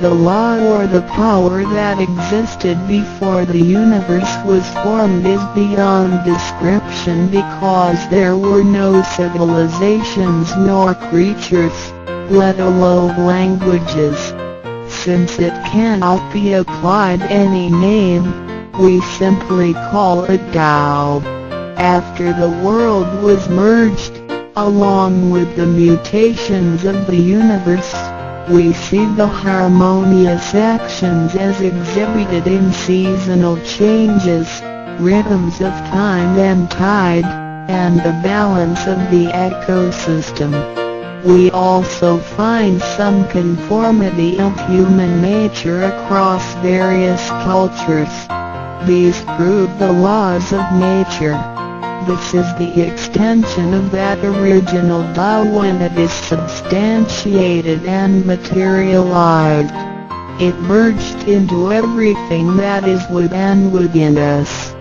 The law or the power that existed before the universe was formed is beyond description because there were no civilizations nor creatures, let alone languages. Since it cannot be applied any name, we simply call it Tao. After the world was merged, along with the mutations of the universe, we see the harmonious actions as exhibited in seasonal changes, rhythms of time and tide, and the balance of the ecosystem. We also find some conformity of human nature across various cultures. These prove the laws of nature. This is the extension of that original Tao when it is substantiated and materialized. It merged into everything that is within within us.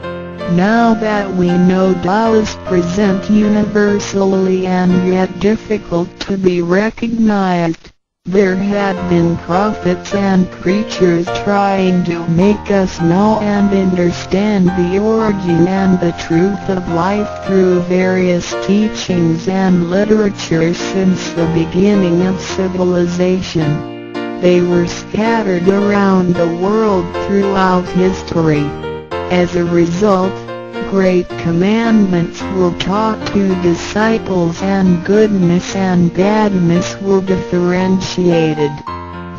Now that we know Tao is present universally and yet difficult to be recognized, there had been prophets and preachers trying to make us know and understand the origin and the truth of life through various teachings and literature since the beginning of civilization. They were scattered around the world throughout history. As a result, great commandments were taught to disciples and goodness and badness were differentiated.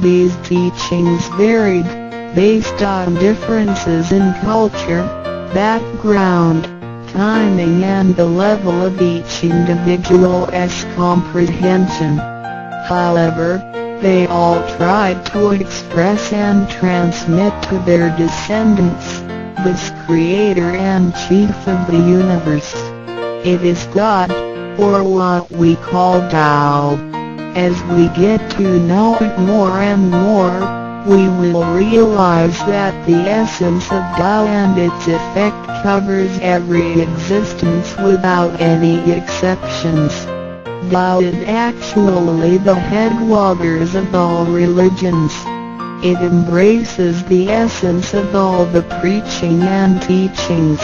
These teachings varied, based on differences in culture, background, timing and the level of each individual's comprehension. However, they all tried to express and transmit to their descendants this creator and chief of the universe. It is God, or what we call Tao. As we get to know it more and more, we will realize that the essence of Tao and its effect covers every existence without any exceptions. Tao is actually the headwaters of all religions. It embraces the essence of all the preaching and teachings.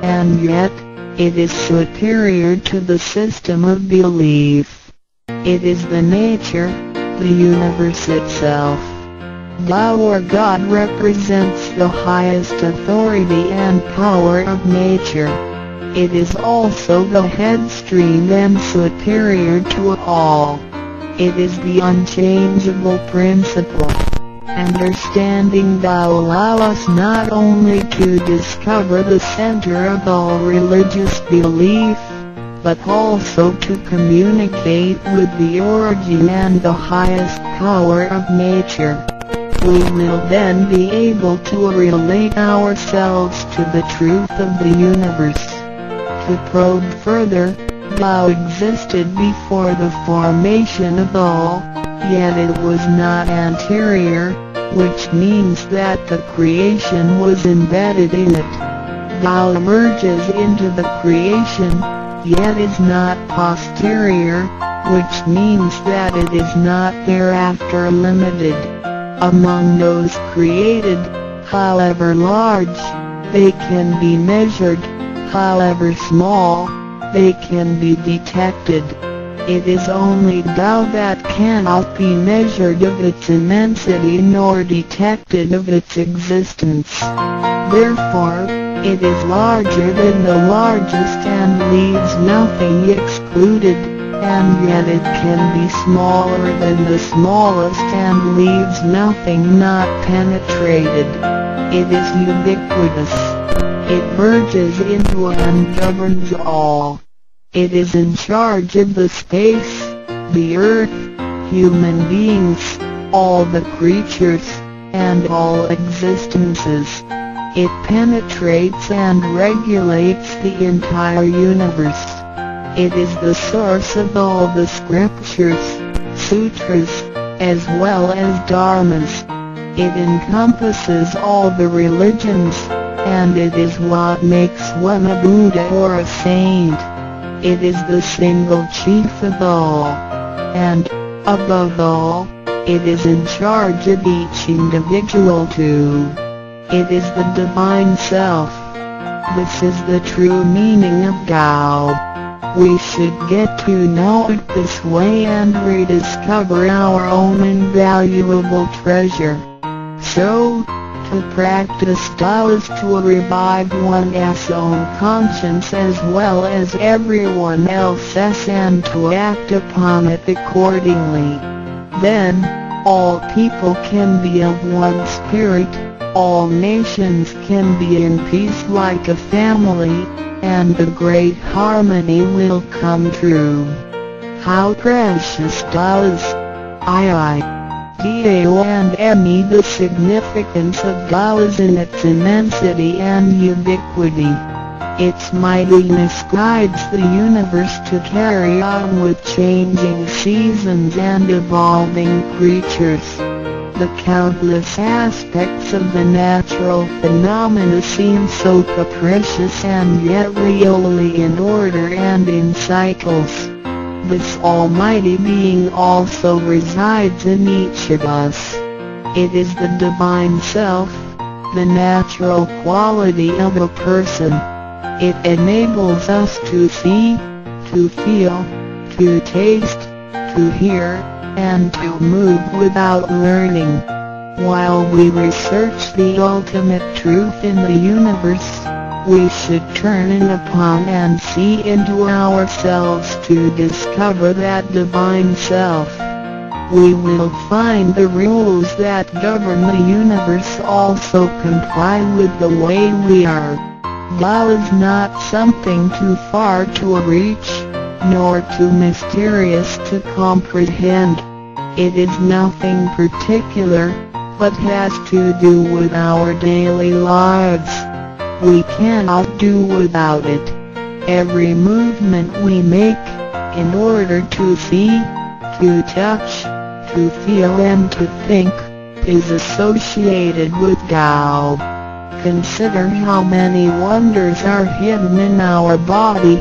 And yet, it is superior to the system of belief. It is the nature, the universe itself. Tao or God represents the highest authority and power of nature. It is also the headstream and superior to all. It is the unchangeable principle. Understanding Tao allow us not only to discover the center of all religious belief, but also to communicate with the origin and the highest power of nature. We will then be able to relate ourselves to the truth of the universe. To probe further, Tao existed before the formation of all, yet it was not anterior, which means that the creation was embedded in it. Tao emerges into the creation, yet is not posterior, which means that it is not thereafter limited. Among those created, however large, they can be measured, however small, they can be detected. It is only Tao that cannot be measured of its immensity nor detected of its existence. Therefore, it is larger than the largest and leaves nothing excluded, and yet it can be smaller than the smallest and leaves nothing not penetrated. It is ubiquitous. It merges into and governs all. It is in charge of the space, the earth, human beings, all the creatures, and all existences. It penetrates and regulates the entire universe. It is the source of all the scriptures, sutras, as well as dharmas. It encompasses all the religions, and it is what makes one a Buddha or a saint. It is the single chief of all. And, above all, It is in charge of each individual too. It is the divine self. This is the true meaning of Tao. We should get to know it this way and rediscover our own invaluable treasure. So, to practice Tao is to revive one's own conscience as well as everyone else's and to act upon it accordingly. Then, all people can be of one spirit, all nations can be in peace like a family, and the great harmony will come true. How precious does I D-A-O and M-E the significance of Tao is in its immensity and ubiquity. Its mightiness guides the universe to carry on with changing seasons and evolving creatures. The countless aspects of the natural phenomena seem so capricious and yet really in order and in cycles. This almighty being also resides in each of us. It is the divine self, the natural quality of a person. It enables us to see, to feel, to taste, to hear, and to move without learning. While we research the ultimate truth in the universe, we should turn in upon and see into ourselves to discover that divine self. We will find the rules that govern the universe also comply with the way we are. Tao is not something too far to reach, nor too mysterious to comprehend. It is nothing particular, but has to do with our daily lives. We cannot do without it. Every movement we make, in order to see, to touch, to feel and to think, is associated with Tao. Consider how many wonders are hidden in our body,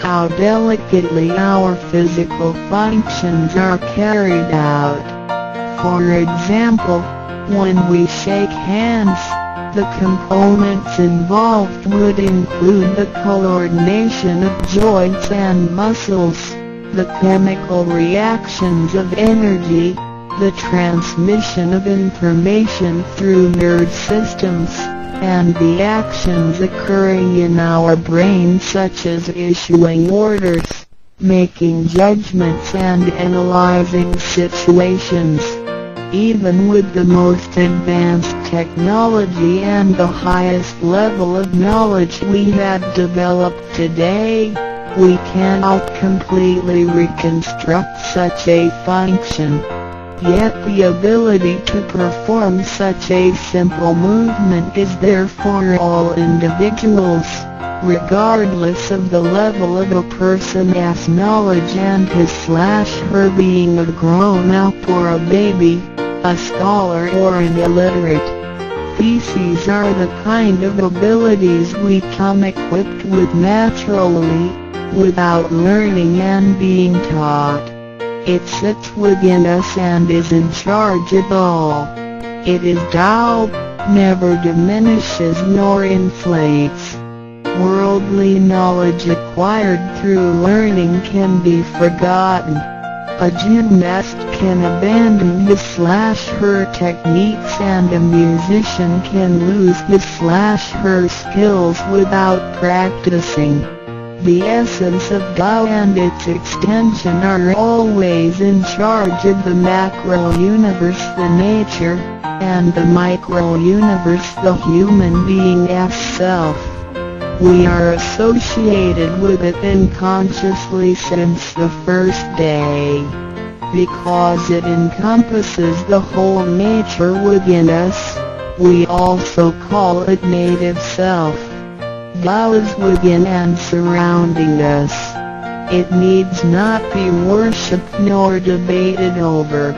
how delicately our physical functions are carried out. For example, when we shake hands, the components involved would include the coordination of joints and muscles, the chemical reactions of energy, the transmission of information through nerve systems, and the actions occurring in our brain such as issuing orders, making judgments and analyzing situations. Even with the most advanced technology and the highest level of knowledge we have developed today, we cannot completely reconstruct such a function. Yet the ability to perform such a simple movement is there for all individuals, regardless of the level of a person's knowledge and his slash her being a grown-up or a baby, a scholar or an illiterate. These are the kind of abilities we come equipped with naturally, without learning and being taught. It sits within us and is in charge of all. It is Tao, never diminishes nor inflates. Worldly knowledge acquired through learning can be forgotten. A gymnast can abandon his slash her techniques and a musician can lose his slash her skills without practicing. The essence of Tao and its extension are always in charge of the macro-universe the nature, and the micro-universe the human being as self. We are associated with it unconsciously since the first day. Because it encompasses the whole nature within us, we also call it native self. Tao is within and surrounding us. It needs not be worshipped nor debated over,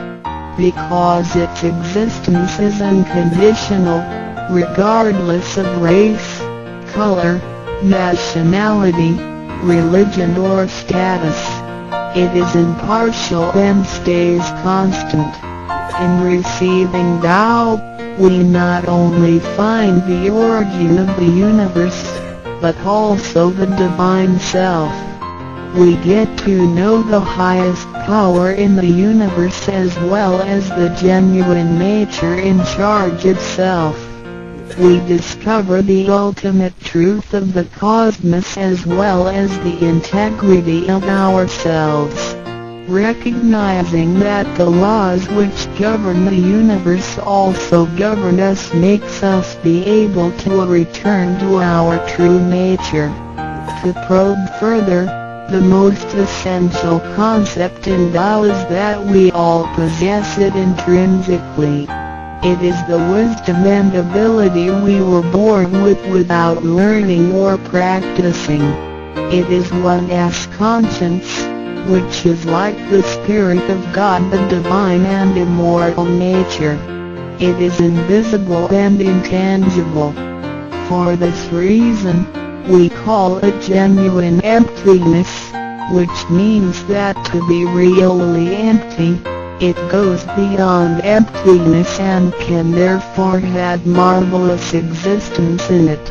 because its existence is unconditional, regardless of race, color, nationality, religion or status. It is impartial and stays constant. In receiving Tao, we not only find the origin of the universe, but also the divine self. We get to know the highest power in the universe as well as the genuine nature in charge itself. We discover the ultimate truth of the cosmos as well as the integrity of ourselves. Recognizing that the laws which govern the universe also govern us makes us be able to return to our true nature. To probe further, the most essential concept in Tao is that we all possess it intrinsically. It is the wisdom and ability we were born with without learning or practicing. It is one's conscience, which is like the Spirit of God the divine and immortal nature. It is invisible and intangible. For this reason, we call it genuine emptiness, which means that to be really empty, it goes beyond emptiness and can therefore have marvelous existence in it.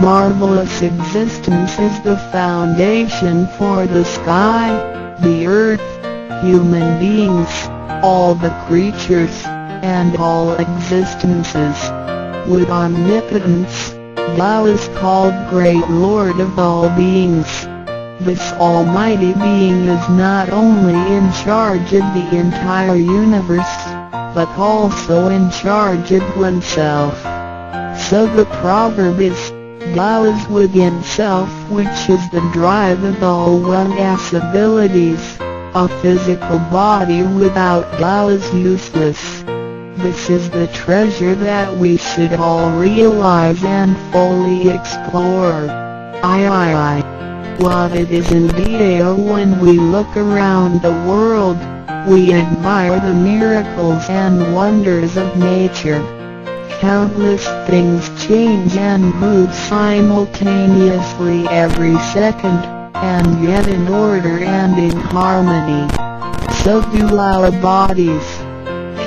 Marvelous existence is the foundation for the sky, the earth, human beings, all the creatures, and all existences. With omnipotence, Thou is called Great Lord of all beings. This almighty being is not only in charge of the entire universe, but also in charge of oneself. So the proverb is, Thou is within self which is the drive of all one's abilities. A physical body without Tao is useless. This is the treasure that we should all realize and fully explore. I I I. What it is indeed when we look around the world, we admire the miracles and wonders of nature. Countless things change and move simultaneously every second, and yet in order and in harmony. So do our bodies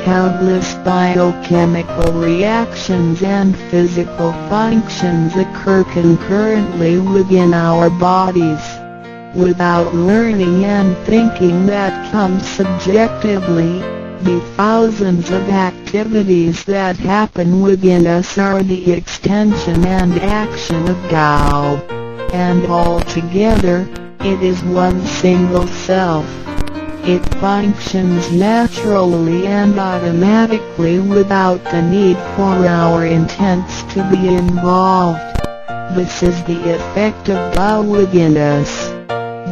countless biochemical reactions and physical functions occur concurrently within our bodies. Without learning and thinking that comes subjectively, the thousands of activities that happen within us are the extension and action of Tao. And altogether, it is one single self. It functions naturally and automatically without the need for our intents to be involved. This is the effect of Tao within us.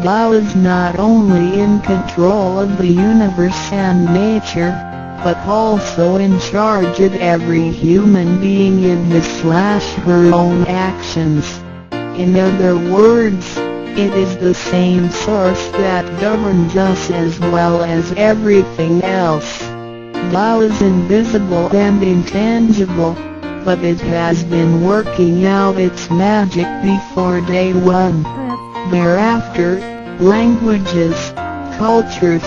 Tao is not only in control of the universe and nature, but also in charge of every human being in his slash her own actions. In other words, it is the same source that governs us as well as everything else. Tao is invisible and intangible, but it has been working out its magic before day one. Thereafter, languages, cultures,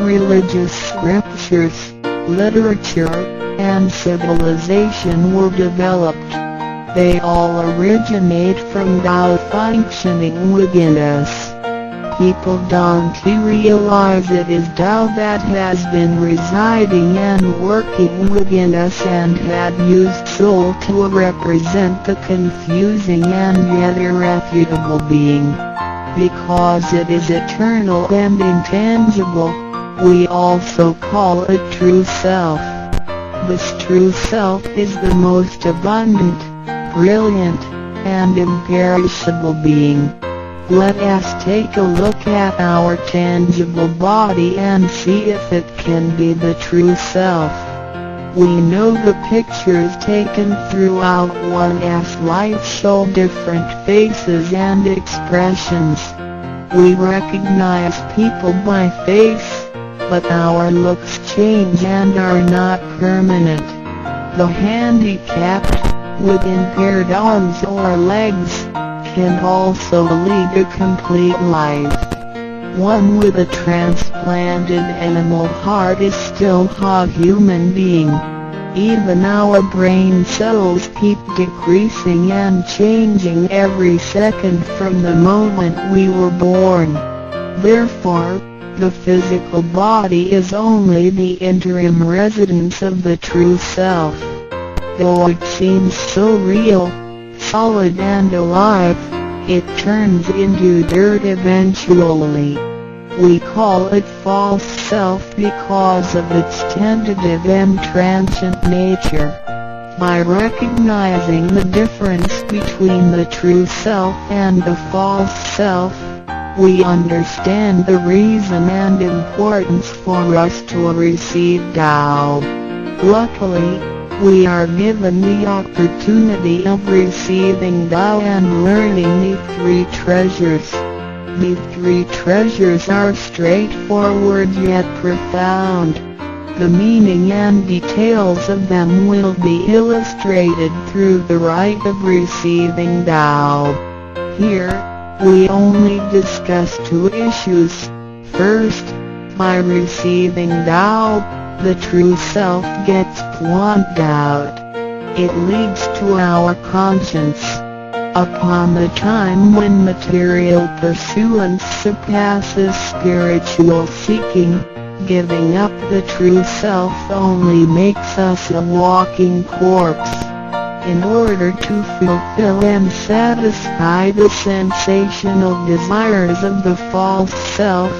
religious scriptures, literature, and civilization were developed. They all originate from Tao functioning within us. People don't realize it is Tao that has been residing and working within us and had used soul to represent the confusing and yet irrefutable being. Because it is eternal and intangible, we also call it true self. This true self is the most abundant, brilliant, and imperishable being. Let us take a look at our tangible body and see if it can be the true self. We know the pictures taken throughout one's life show different faces and expressions. We recognize people by face, but our looks change and are not permanent. The handicapped, with impaired arms or legs, can also lead a complete life. One with a transplanted animal heart is still a human being. Even our brain cells keep decreasing and changing every second from the moment we were born. Therefore, the physical body is only the interim residence of the true self. Though it seems so real, solid and alive, it turns into dirt eventually. We call it false self because of its tentative and transient nature. By recognizing the difference between the true self and the false self, we understand the reason and importance for us to receive Tao. Luckily, we are given the opportunity of receiving Tao and learning the three treasures. The three treasures are straightforward yet profound. The meaning and details of them will be illustrated through the rite of receiving Tao. Here, we only discuss two issues. First, by receiving Tao, the true self gets plucked out. It leads to our conscience upon the time when material pursuance surpasses spiritual seeking, giving up the true self only makes us a walking corpse. In order to fulfill and satisfy the sensational desires of the false self,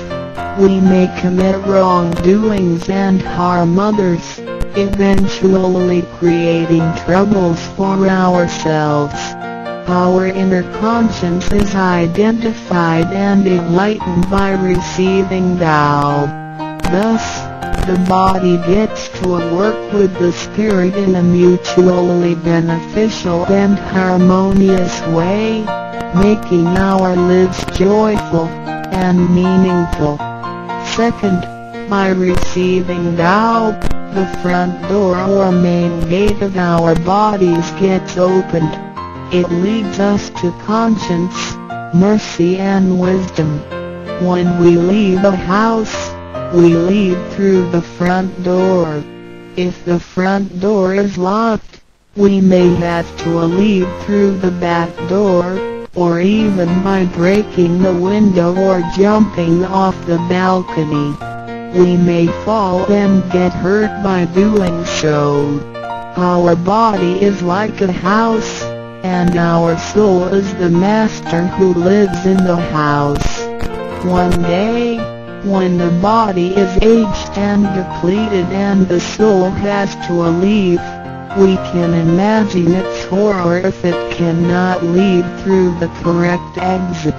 we may commit wrongdoings and harm others, eventually creating troubles for ourselves. Our inner conscience is identified and enlightened by receiving Tao. Thus, the body gets to work with the spirit in a mutually beneficial and harmonious way, making our lives joyful and meaningful. Second, by receiving Tao, the front door or main gate of our bodies gets opened. It leads us to conscience, mercy and wisdom. When we leave a house, we leave through the front door. If the front door is locked, we may have to leave through the back door, or even by breaking the window or jumping off the balcony. We may fall and get hurt by doing so. Our body is like a house, and our soul is the master who lives in the house. One day, when the body is aged and depleted and the soul has to leave, we can imagine its horror if it cannot leave through the correct exit.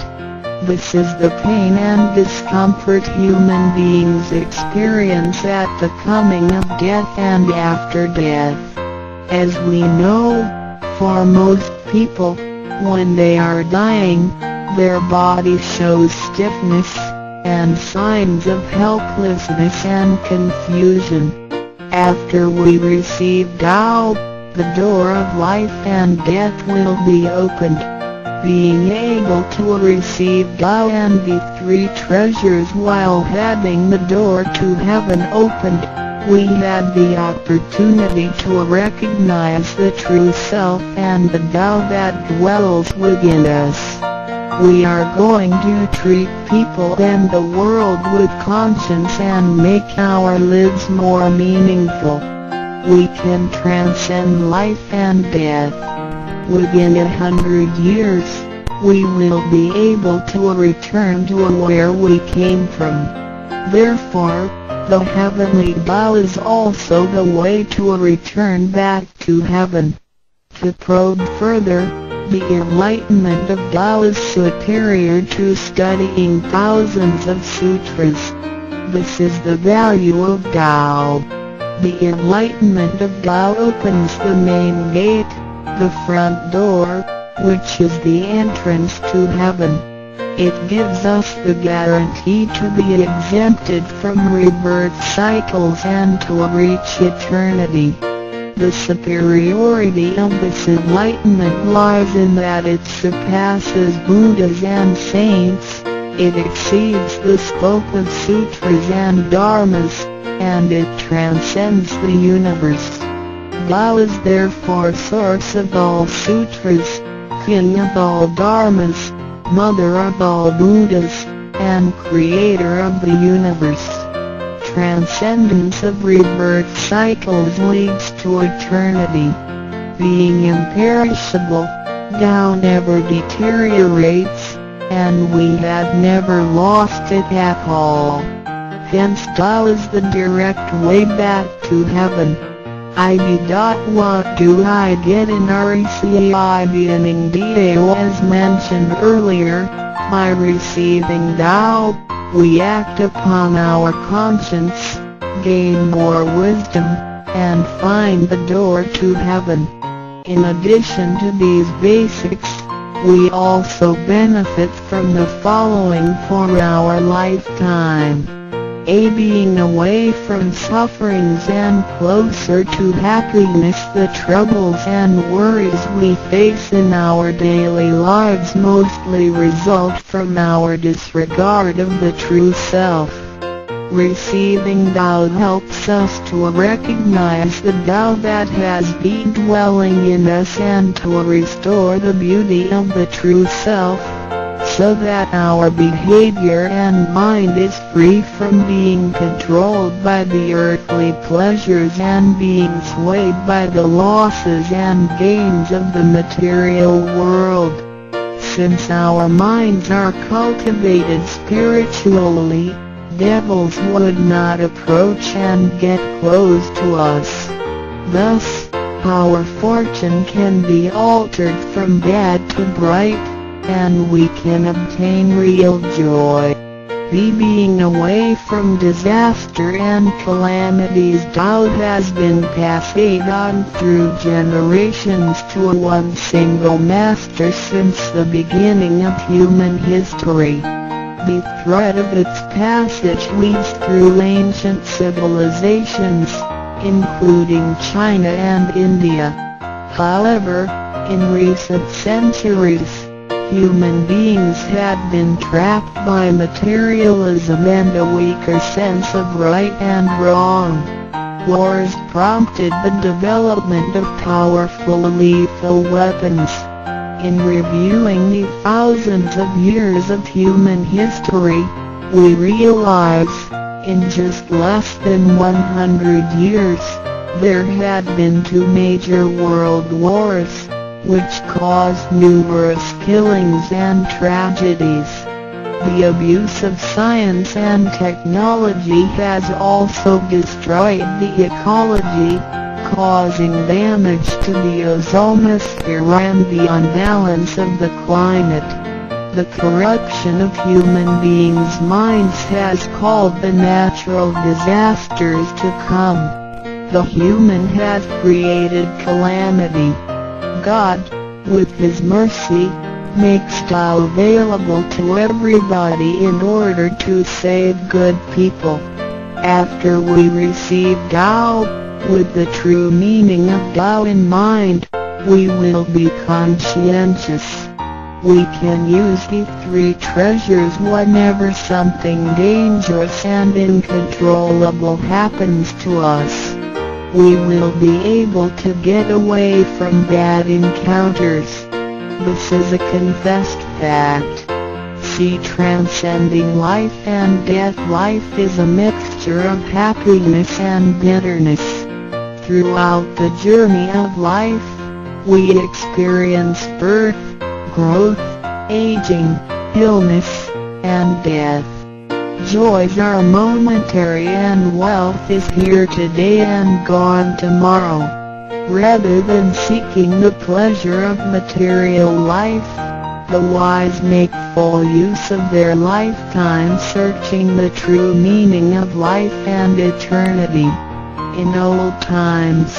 This is the pain and discomfort human beings experience at the coming of death and after death. As we know, for most people, when they are dying, their body shows stiffness, and signs of helplessness and confusion. After we receive Tao, the door of life and death will be opened. Being able to receive Tao and the three treasures while having the door to heaven opened, we had the opportunity to recognize the true self and the Tao that dwells within us. We are going to treat people and the world with conscience and make our lives more meaningful. We can transcend life and death. Within a hundred years, we will be able to return to where we came from. Therefore, the heavenly Tao is also the way to a return back to heaven. To probe further, the enlightenment of Tao is superior to studying thousands of sutras. This is the value of Tao. The enlightenment of Tao opens the main gate, the front door, which is the entrance to heaven. It gives us the guarantee to be exempted from rebirth cycles and to reach eternity. The superiority of this enlightenment lies in that it surpasses Buddhas and saints, It exceeds the scope of sutras and dharmas, and it transcends the universe. Tao is therefore source of all sutras, king of all dharmas, mother of all Buddhas, and creator of the universe. Transcendence of rebirth cycles leads to eternity. Being imperishable, Tao never deteriorates, and we have never lost it at all. Hence Tao is the direct way back to heaven. I ID. What do I get in RECI beginning DAO as mentioned earlier, by receiving Tao, we act upon our conscience, gain more wisdom, and find the door to heaven. In addition to these basics, we also benefit from the following for our lifetime. A. Being away from sufferings and closer to happiness The troubles and worries we face in our daily lives mostly result from our disregard of the true self. Receiving Tao helps us to recognize the Tao that has been dwelling in us and to restore the beauty of the true self so that our behavior and mind is free from being controlled by the earthly pleasures and being swayed by the losses and gains of the material world. Since our minds are cultivated spiritually, devils would not approach and get close to us. Thus, our fortune can be altered from bad to bright, and we can obtain real joy. The being away from disaster and calamities Tao has been passed on through generations to a one single master since the beginning of human history. The thread of its passage leads through ancient civilizations, including China and India. However, in recent centuries, Human beings had been trapped by materialism and a weaker sense of right and wrong. Wars prompted the development of powerful lethal weapons. In reviewing the thousands of years of human history, we realize, in just less than 100 years, there had been two major world wars which caused numerous killings and tragedies. The abuse of science and technology has also destroyed the ecology, causing damage to the ozonosphere and the unbalance of the climate. The corruption of human beings' minds has called the natural disasters to come. The human has created calamity. God, with His mercy, makes Tao available to everybody in order to save good people. After we receive Tao, with the true meaning of Tao in mind, we will be conscientious. We can use the three treasures whenever something dangerous and uncontrollable happens to us we will be able to get away from bad encounters. This is a confessed fact. See transcending life and death Life is a mixture of happiness and bitterness. Throughout the journey of life, we experience birth, growth, aging, illness, and death. Joys are momentary and wealth is here today and gone tomorrow. Rather than seeking the pleasure of material life, the wise make full use of their lifetime searching the true meaning of life and eternity. In old times,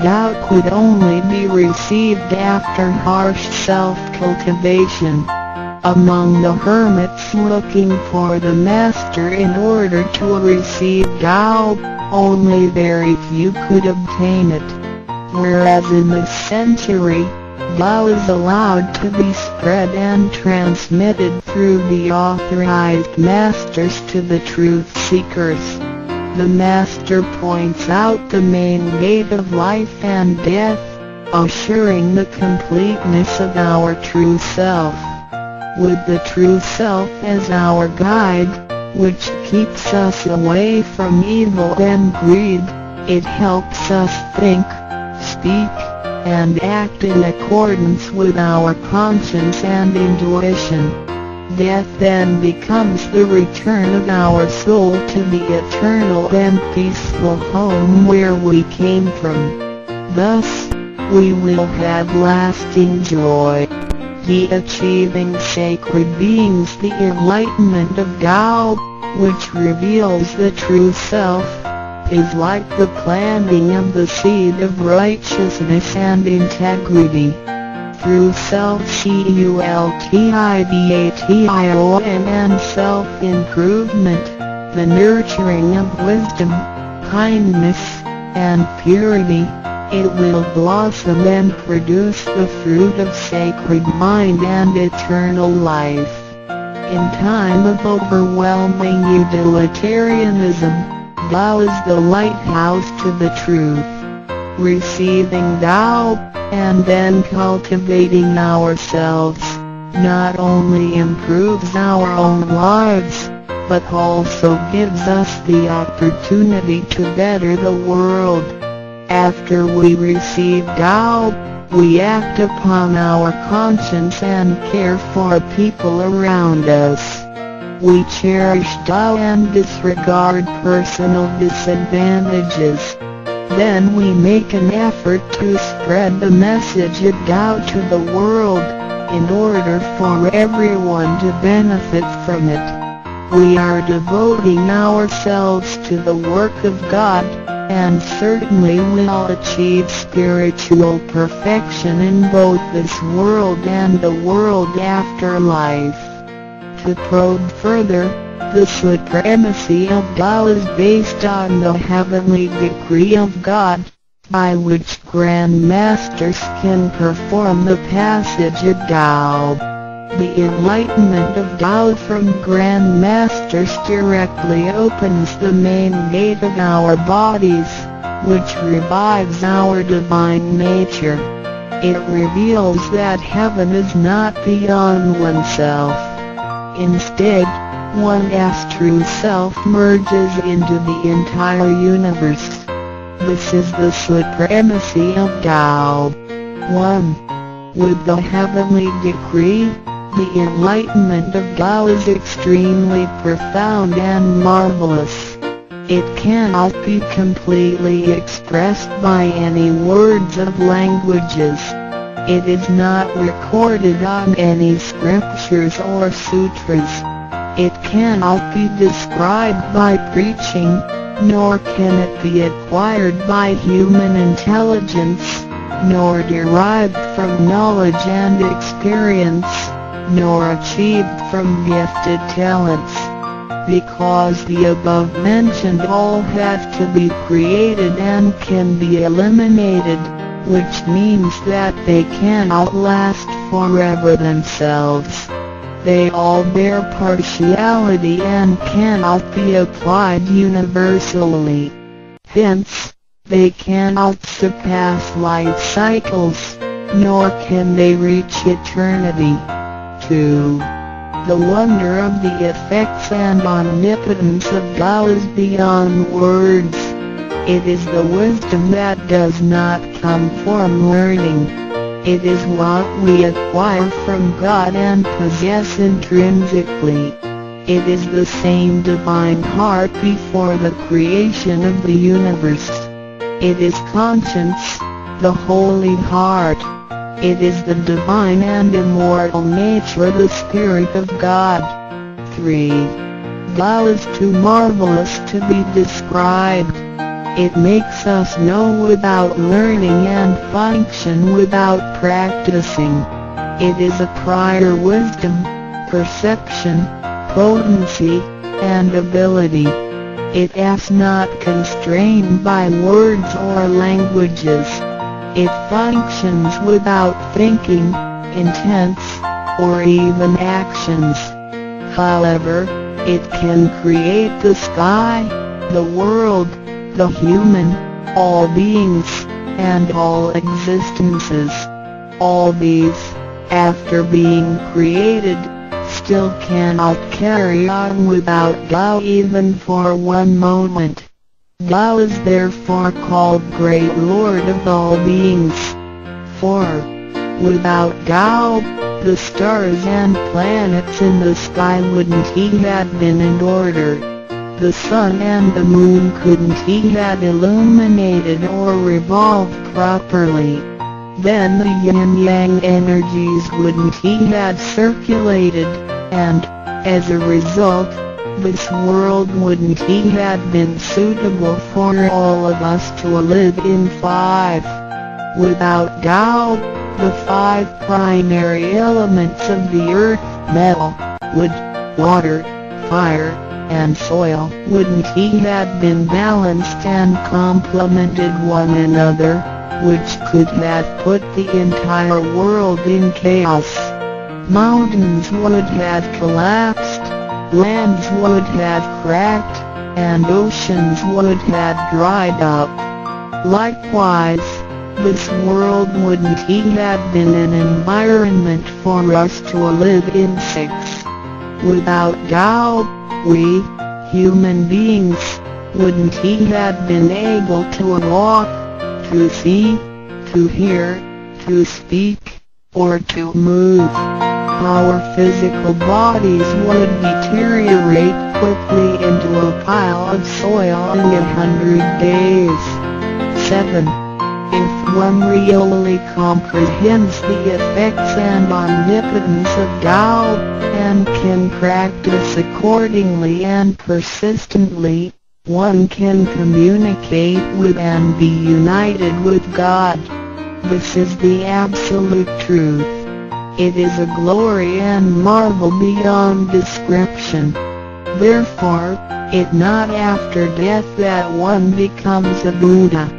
doubt could only be received after harsh self-cultivation among the hermits looking for the master in order to receive Tao, only very few could obtain it. Whereas in this century, Tao is allowed to be spread and transmitted through the authorized masters to the truth seekers. The master points out the main gate of life and death, assuring the completeness of our true self. With the true self as our guide, which keeps us away from evil and greed, it helps us think, speak, and act in accordance with our conscience and intuition. Death then becomes the return of our soul to the eternal and peaceful home where we came from. Thus, we will have lasting joy. The achieving sacred beings the enlightenment of Tao, which reveals the true self, is like the planting of the seed of righteousness and integrity. Through self-cultivation and self-improvement, the nurturing of wisdom, kindness, and purity, it will blossom and produce the fruit of sacred mind and eternal life. In time of overwhelming utilitarianism, Tao is the lighthouse to the truth. Receiving Tao, and then cultivating ourselves, not only improves our own lives, but also gives us the opportunity to better the world. After we receive Tao, we act upon our conscience and care for people around us. We cherish Tao and disregard personal disadvantages. Then we make an effort to spread the message of Tao to the world, in order for everyone to benefit from it. We are devoting ourselves to the work of God, and certainly will achieve spiritual perfection in both this world and the world after life. To probe further, the supremacy of Tao is based on the heavenly decree of God, by which Grand Masters can perform the passage of Tao. The enlightenment of Tao from Grand Masters directly opens the main gate of our bodies, which revives our divine nature. It reveals that heaven is not beyond oneself. Instead, one's true self merges into the entire universe. This is the supremacy of Tao. 1. With the heavenly decree, the enlightenment of Tao is extremely profound and marvelous. It cannot be completely expressed by any words of languages. It is not recorded on any scriptures or sutras. It cannot be described by preaching, nor can it be acquired by human intelligence, nor derived from knowledge and experience, nor achieved from gifted talents. Because the above mentioned all have to be created and can be eliminated which means that they cannot last forever themselves. They all bear partiality and cannot be applied universally. Hence, they cannot surpass life cycles, nor can they reach eternity. 2. The wonder of the effects and omnipotence of Tao is beyond words. It is the wisdom that does not come from learning. It is what we acquire from God and possess intrinsically. It is the same divine heart before the creation of the universe. It is conscience, the holy heart. It is the divine and immortal nature the Spirit of God. 3. Tao is too marvelous to be described. It makes us know without learning and function without practicing. It is a prior wisdom, perception, potency, and ability. It is not constrained by words or languages. It functions without thinking, intents, or even actions. However, it can create the sky, the world, the human, all beings, and all existences. All these, after being created, still cannot carry on without Tao even for one moment. Tao is therefore called Great Lord of all beings. For, without Tao, the stars and planets in the sky wouldn't he had been in order. The sun and the moon couldn't he had illuminated or revolved properly. Then the yin-yang energies wouldn't he had circulated, and, as a result, this world wouldn't he had been suitable for all of us to live in five. Without doubt, the five primary elements of the earth, metal, wood, water, fire, and soil, wouldn't he had been balanced and complemented one another, which could have put the entire world in chaos. Mountains would have collapsed, lands would have cracked, and oceans would have dried up. Likewise, this world wouldn't he have been an environment for us to live in six. Without doubt, we, human beings, wouldn't he have been able to walk, to see, to hear, to speak, or to move. Our physical bodies would deteriorate quickly into a pile of soil in a hundred days. 7. If one really comprehends the effects and omnipotence of Tao, and can practice accordingly and persistently, one can communicate with and be united with God. This is the absolute truth. It is a glory and marvel beyond description. Therefore, it not after death that one becomes a Buddha.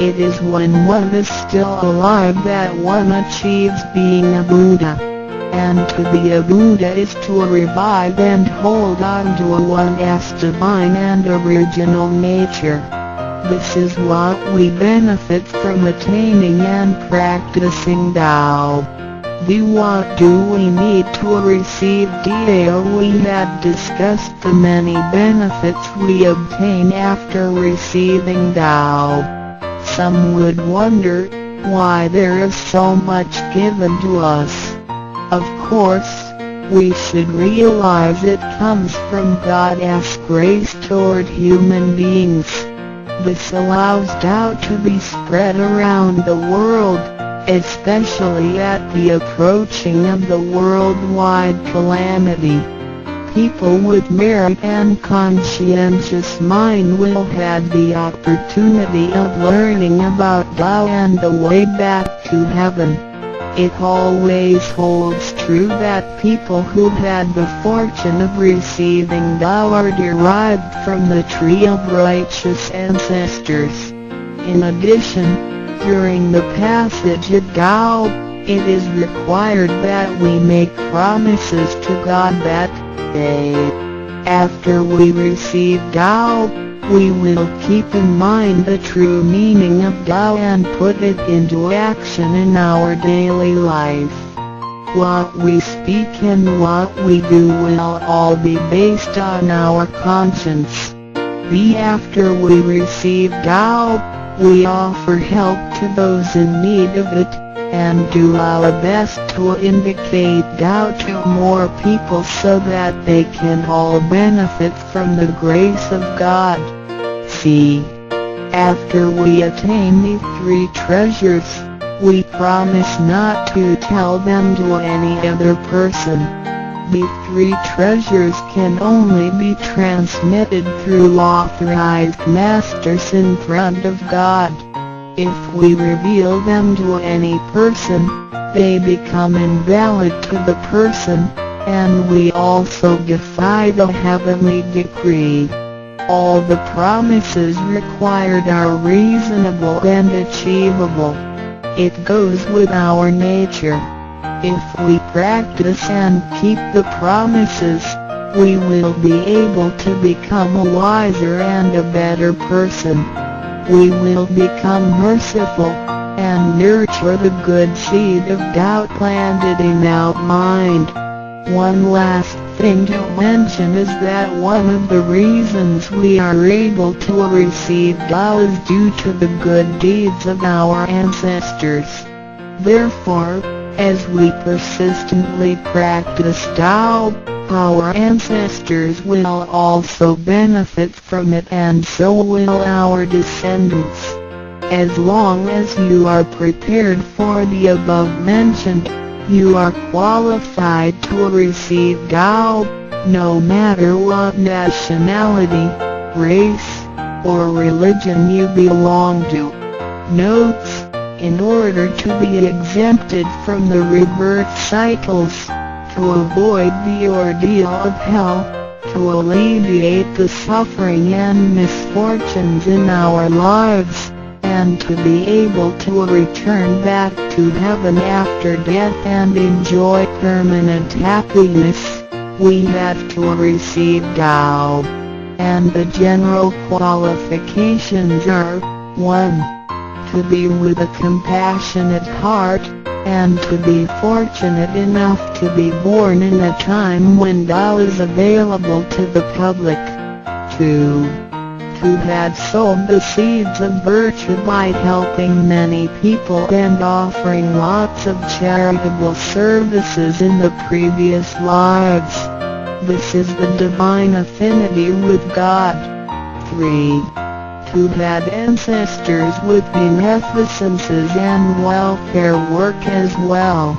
It is when one is still alive that one achieves being a Buddha. And to be a Buddha is to revive and hold on to a one-s divine and original nature. This is what we benefit from attaining and practicing Tao. The what do we need to receive Tao we had discussed the many benefits we obtain after receiving Tao. Some would wonder, why there is so much given to us. Of course, we should realize it comes from God's grace toward human beings. This allows Tao to be spread around the world, especially at the approaching of the worldwide calamity. People with merit and conscientious mind will have the opportunity of learning about Tao and the way back to heaven. It always holds true that people who had the fortune of receiving Tao are derived from the tree of righteous ancestors. In addition, during the passage of Tao, it is required that we make promises to God that, day, after we receive Tao, we will keep in mind the true meaning of Tao and put it into action in our daily life. What we speak and what we do will all be based on our conscience. The after we receive Tao, we offer help to those in need of it, and do our best to indicate Tao to more people so that they can all benefit from the grace of God. See, After we attain these three treasures, we promise not to tell them to any other person. The three treasures can only be transmitted through authorized masters in front of God. If we reveal them to any person, they become invalid to the person, and we also defy the heavenly decree. All the promises required are reasonable and achievable. It goes with our nature. If we practice and keep the promises, we will be able to become a wiser and a better person. We will become merciful, and nurture the good seed of doubt planted in our mind. One last thing to mention is that one of the reasons we are able to receive Tao is due to the good deeds of our ancestors. Therefore, as we persistently practice Tao, our ancestors will also benefit from it and so will our descendants. As long as you are prepared for the above mentioned, you are qualified to receive Tao, no matter what nationality, race, or religion you belong to. Notes, in order to be exempted from the rebirth cycles, to avoid the ordeal of hell, to alleviate the suffering and misfortunes in our lives, and to be able to return back to heaven after death and enjoy permanent happiness, we have to receive Tao. And the general qualifications are, 1. To be with a compassionate heart, and to be fortunate enough to be born in a time when Tao is available to the public. 2 who had sown the seeds of virtue by helping many people and offering lots of charitable services in the previous lives. This is the divine affinity with God. 3. Who had ancestors with beneficences and welfare work as well.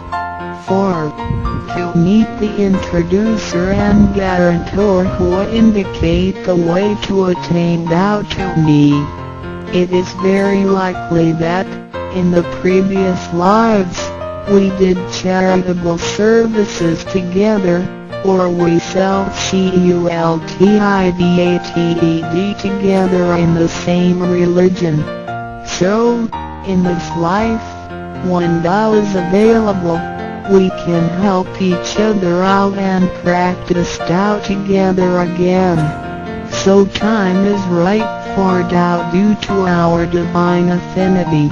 4 to meet the introducer and guarantor who indicate the way to attain Tao to me. It is very likely that, in the previous lives, we did charitable services together, or we sell C-U-L-T-I-D-A-T-E-D together in the same religion. So, in this life, when Tao is available, we can help each other out and practice Tao together again. So time is right for Tao due to our divine affinity.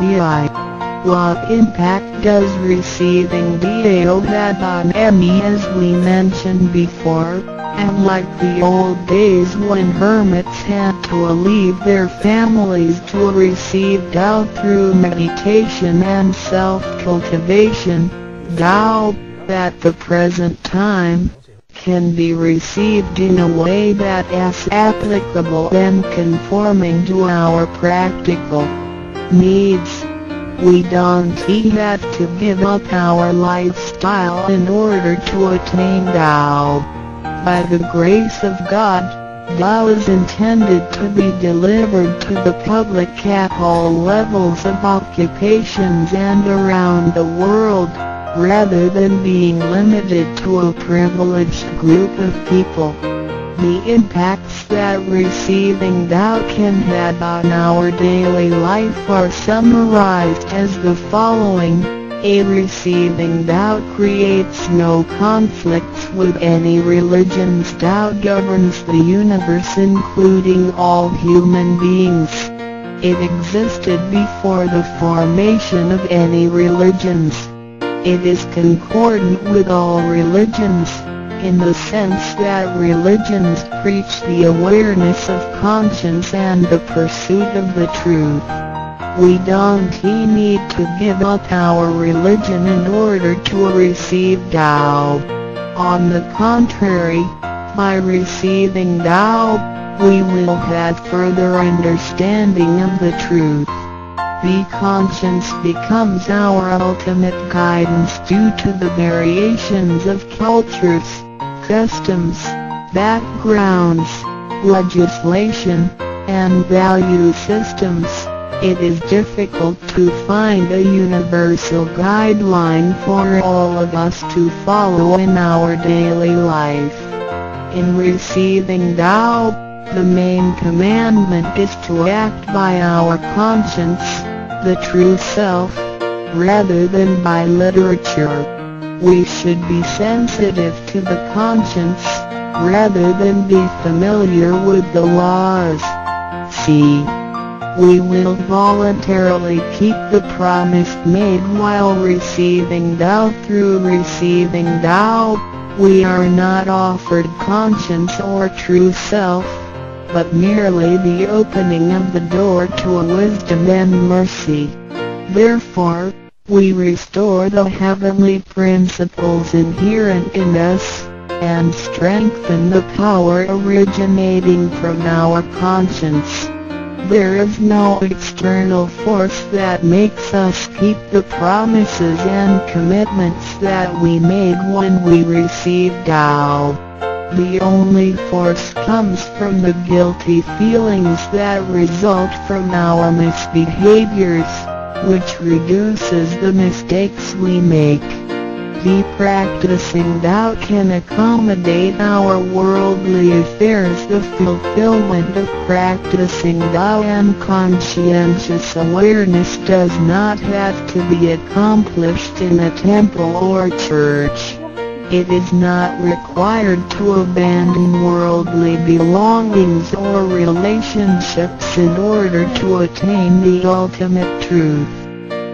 DI. What impact does receiving Dao have on Emmy as we mentioned before? And like the old days when hermits had to leave their families to receive Tao through meditation and self-cultivation, Tao, at the present time, can be received in a way that is applicable and conforming to our practical needs. We don't have to give up our lifestyle in order to attain Tao. By the grace of God, Tao is intended to be delivered to the public at all levels of occupations and around the world, rather than being limited to a privileged group of people. The impacts that receiving Tao can have on our daily life are summarized as the following. A receiving Tao creates no conflicts with any religions Tao governs the universe including all human beings. It existed before the formation of any religions. It is concordant with all religions, in the sense that religions preach the awareness of conscience and the pursuit of the truth. We don't need to give up our religion in order to receive Tao. On the contrary, by receiving Tao, we will have further understanding of the truth. The conscience becomes our ultimate guidance due to the variations of cultures, customs, backgrounds, legislation, and value systems it is difficult to find a universal guideline for all of us to follow in our daily life. In receiving Tao, the main commandment is to act by our conscience, the true self, rather than by literature. We should be sensitive to the conscience, rather than be familiar with the laws. C. We will voluntarily keep the promise made while receiving Tao through receiving Tao. We are not offered conscience or true self, but merely the opening of the door to a wisdom and mercy. Therefore, we restore the heavenly principles inherent in us, and strengthen the power originating from our conscience. There is no external force that makes us keep the promises and commitments that we made when we received Tao. The only force comes from the guilty feelings that result from our misbehaviors, which reduces the mistakes we make. The practicing Tao can accommodate our worldly affairs The fulfillment of practicing Tao and conscientious awareness does not have to be accomplished in a temple or church. It is not required to abandon worldly belongings or relationships in order to attain the ultimate truth.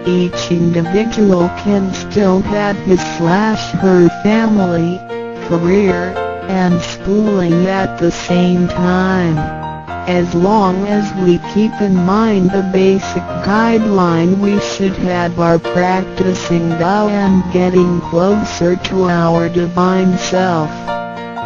Each individual can still have his slash her family, career, and schooling at the same time. As long as we keep in mind the basic guideline we should have our practicing Tao and getting closer to our divine self.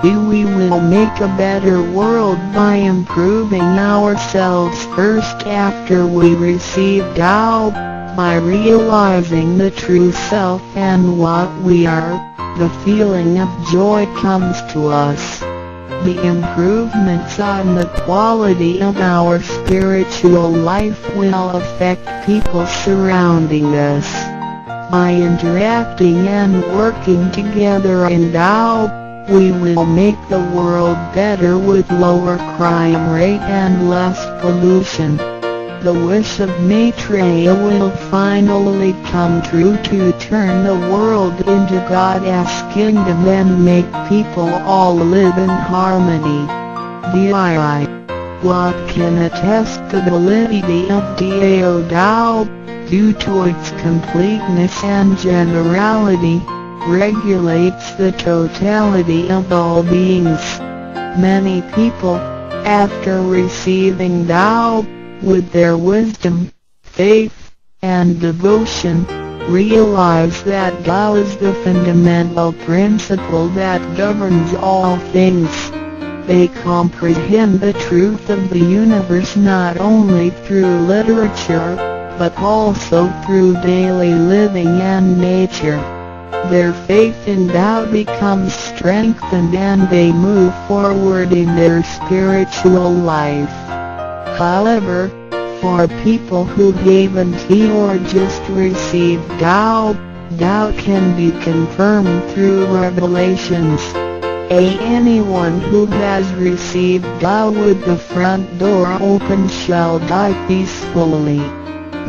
We will make a better world by improving ourselves first after we receive Tao, by realizing the true self and what we are, the feeling of joy comes to us the improvements on the quality of our spiritual life will affect people surrounding us. By interacting and working together in Tao, we will make the world better with lower crime rate and less pollution the wish of Maitreya will finally come true to turn the world into God's kingdom and make people all live in harmony. DII. What can attest the validity of Dao Dao, due to its completeness and generality, regulates the totality of all beings. Many people, after receiving Tao, with their wisdom, faith, and devotion, realize that Tao is the fundamental principle that governs all things. They comprehend the truth of the universe not only through literature, but also through daily living and nature. Their faith in Tao becomes strengthened and they move forward in their spiritual life. However, for people who haven't or just received Tao, Tao can be confirmed through revelations. A anyone who has received Tao with the front door open shall die peacefully.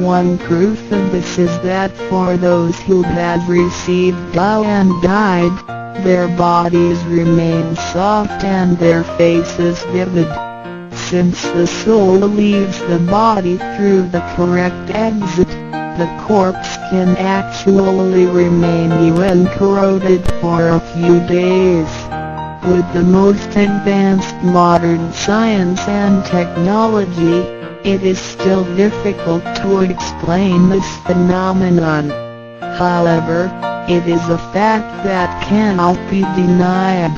One proof of this is that for those who have received Tao and died, their bodies remain soft and their faces vivid. Since the soul leaves the body through the correct exit, the corpse can actually remain uncorroded for a few days. With the most advanced modern science and technology, it is still difficult to explain this phenomenon. However, it is a fact that cannot be denied.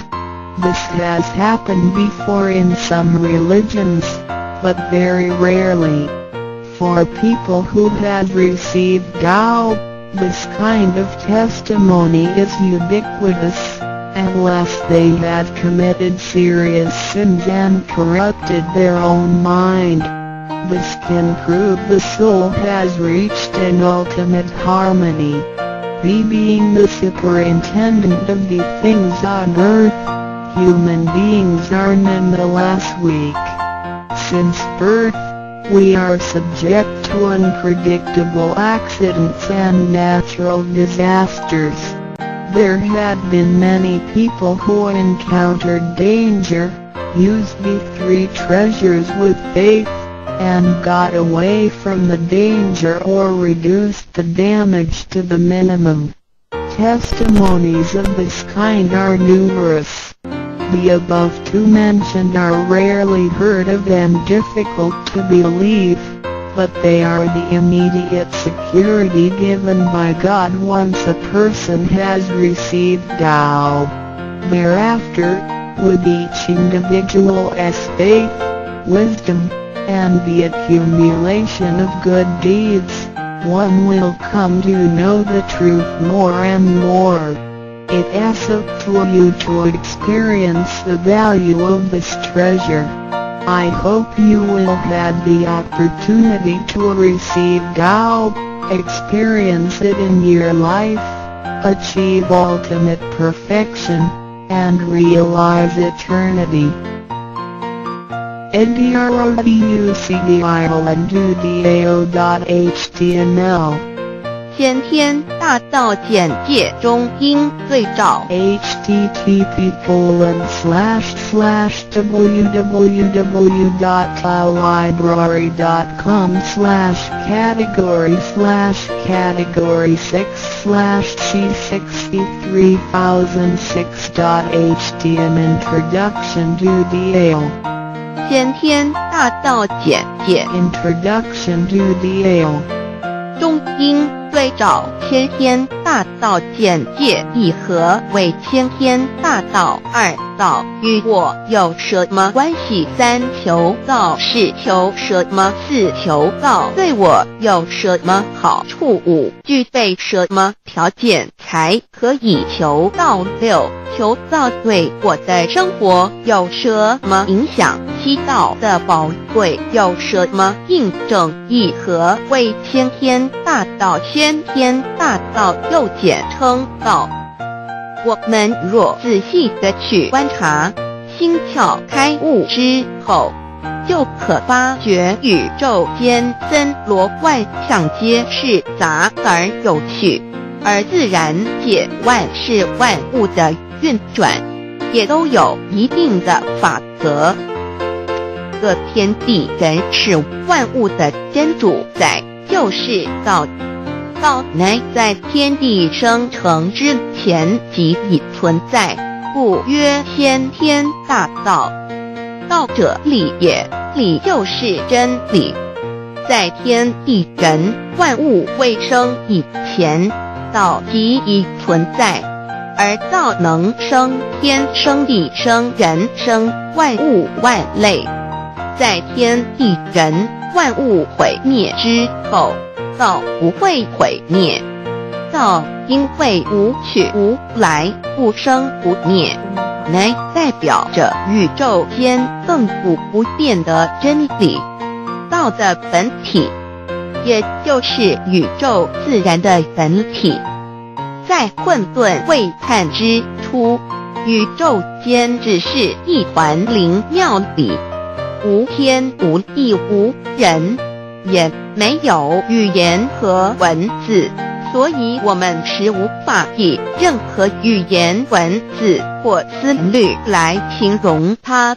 This has happened before in some religions, but very rarely. For people who have received Tao, this kind of testimony is ubiquitous, unless they have committed serious sins and corrupted their own mind. This can prove the soul has reached an ultimate harmony. He being the superintendent of the things on earth, human beings are nonetheless weak. Since birth, we are subject to unpredictable accidents and natural disasters. There had been many people who encountered danger, used the three treasures with faith, and got away from the danger or reduced the damage to the minimum. Testimonies of this kind are numerous. The above two mentioned are rarely heard of and difficult to believe, but they are the immediate security given by God once a person has received Tao. Thereafter, with each individual as faith, wisdom, and the accumulation of good deeds, one will come to know the truth more and more. It is up to you to experience the value of this treasure. I hope you will have the opportunity to receive Tao, experience it in your life, achieve ultimate perfection, and realize eternity. NDRODUCDIL and 先天大道简介中应对照 http colon slash slash www.cloudlibrary.com slash category slash category 6 slash c63006.htm Introduction to DAO 先天大道简介 Introduction to DAO 中应 对照先天大道简介一和为先天大道二道与我有什么关系？三求道是求什么？四求道对我有什么好处？五具备什么条件才可以求道？六求道对我的生活有什么影响？七道的宝贵有什么印证？一和为先天大道，先天大道又简称道。我们若仔细的去观察，心窍开悟之后，就可发觉宇宙间森罗万象皆是杂而有趣，而自然界万事万物的运转，也都有一定的法则。个天地人是万物的真主宰，就是道。道乃在天地生成之前即已存在，故曰先天大道。道者理也，理就是真理。在天地人万物未生以前，道即已存在，而道能生天、生地、生人、生万物万类。在天地人万物毁灭之后。道不会毁灭，道因为无去无来，不生不灭，乃代表着宇宙间亘古不变的真理。道的本体，也就是宇宙自然的本体，在混沌未探之初，宇宙间只是一团灵妙理，无天无地无人。也没有语言和文字，所以我们是无法以任何语言、文字或思虑来形容它。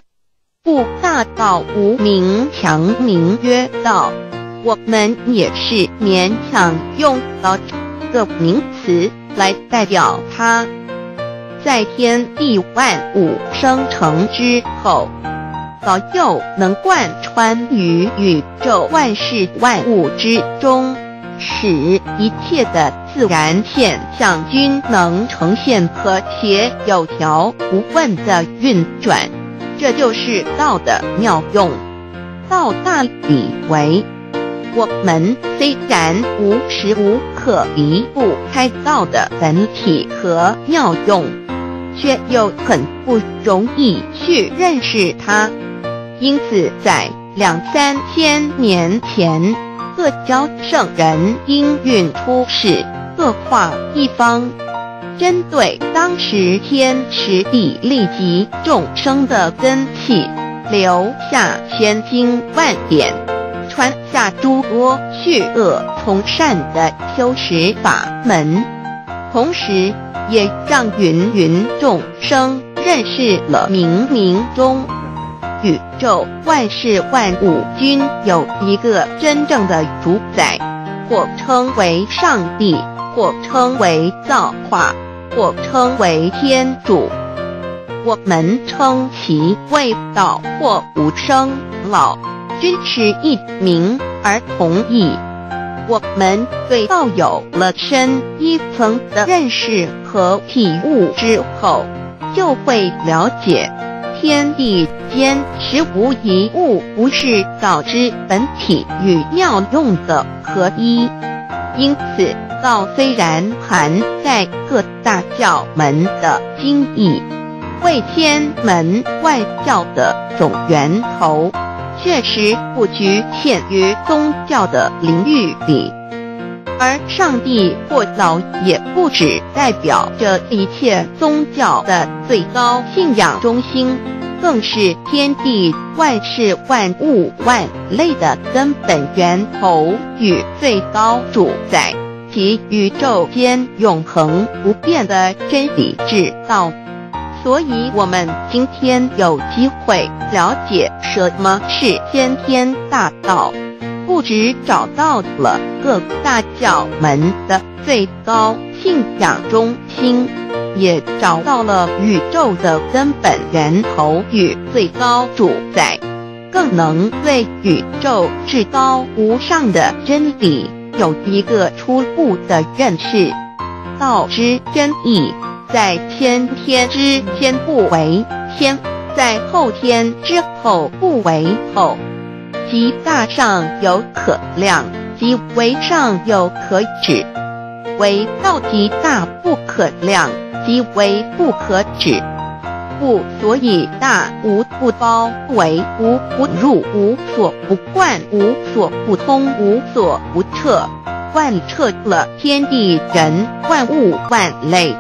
故大道无名强名曰道，我们也是勉强用到这个名词来代表它。在天地万物生成之后。早就能贯穿于宇宙万事万物之中，使一切的自然现象均能呈现和谐有条不紊的运转。这就是道的妙用。道大理为，我们虽然无时无刻离不开道的本体和妙用，却又很不容易去认识它。因此，在两三千年前，各教圣人应运出世，各化一方，针对当时天时地利及众生的根气，留下千经万典，传下诸多去恶从善的修持法门，同时也让芸芸众生认识了冥冥中宇宙万事万物均有一个真正的主宰，或称为上帝，或称为造化，或称为天主。我们称其为道或无生老，均是一名而同义。我们对道有了深一层的认识和体悟之后，就会了解。天地间实无一物不是道之本体与妙用的合一，因此道虽然含在各大教门的经义，为天门外教的总源头，确实不局限于宗教的领域里。而上帝或老也不只代表着一切宗教的最高信仰中心，更是天地万事万物万类的根本源头与最高主宰，及宇宙间永恒不变的真理之道。所以，我们今天有机会了解什么是先天大道。不止找到了各大教门的最高信仰中心，也找到了宇宙的根本源头与最高主宰，更能为宇宙至高无上的真理有一个初步的认识。道之真意，在先天之先不为先，在后天之后不为后。即大上有可量，即为上有可止；为道即大不可量，即为不可止。故所以大无不包，为无不入，无所不贯，无所不通，无所不彻，贯彻了天地人万物万类，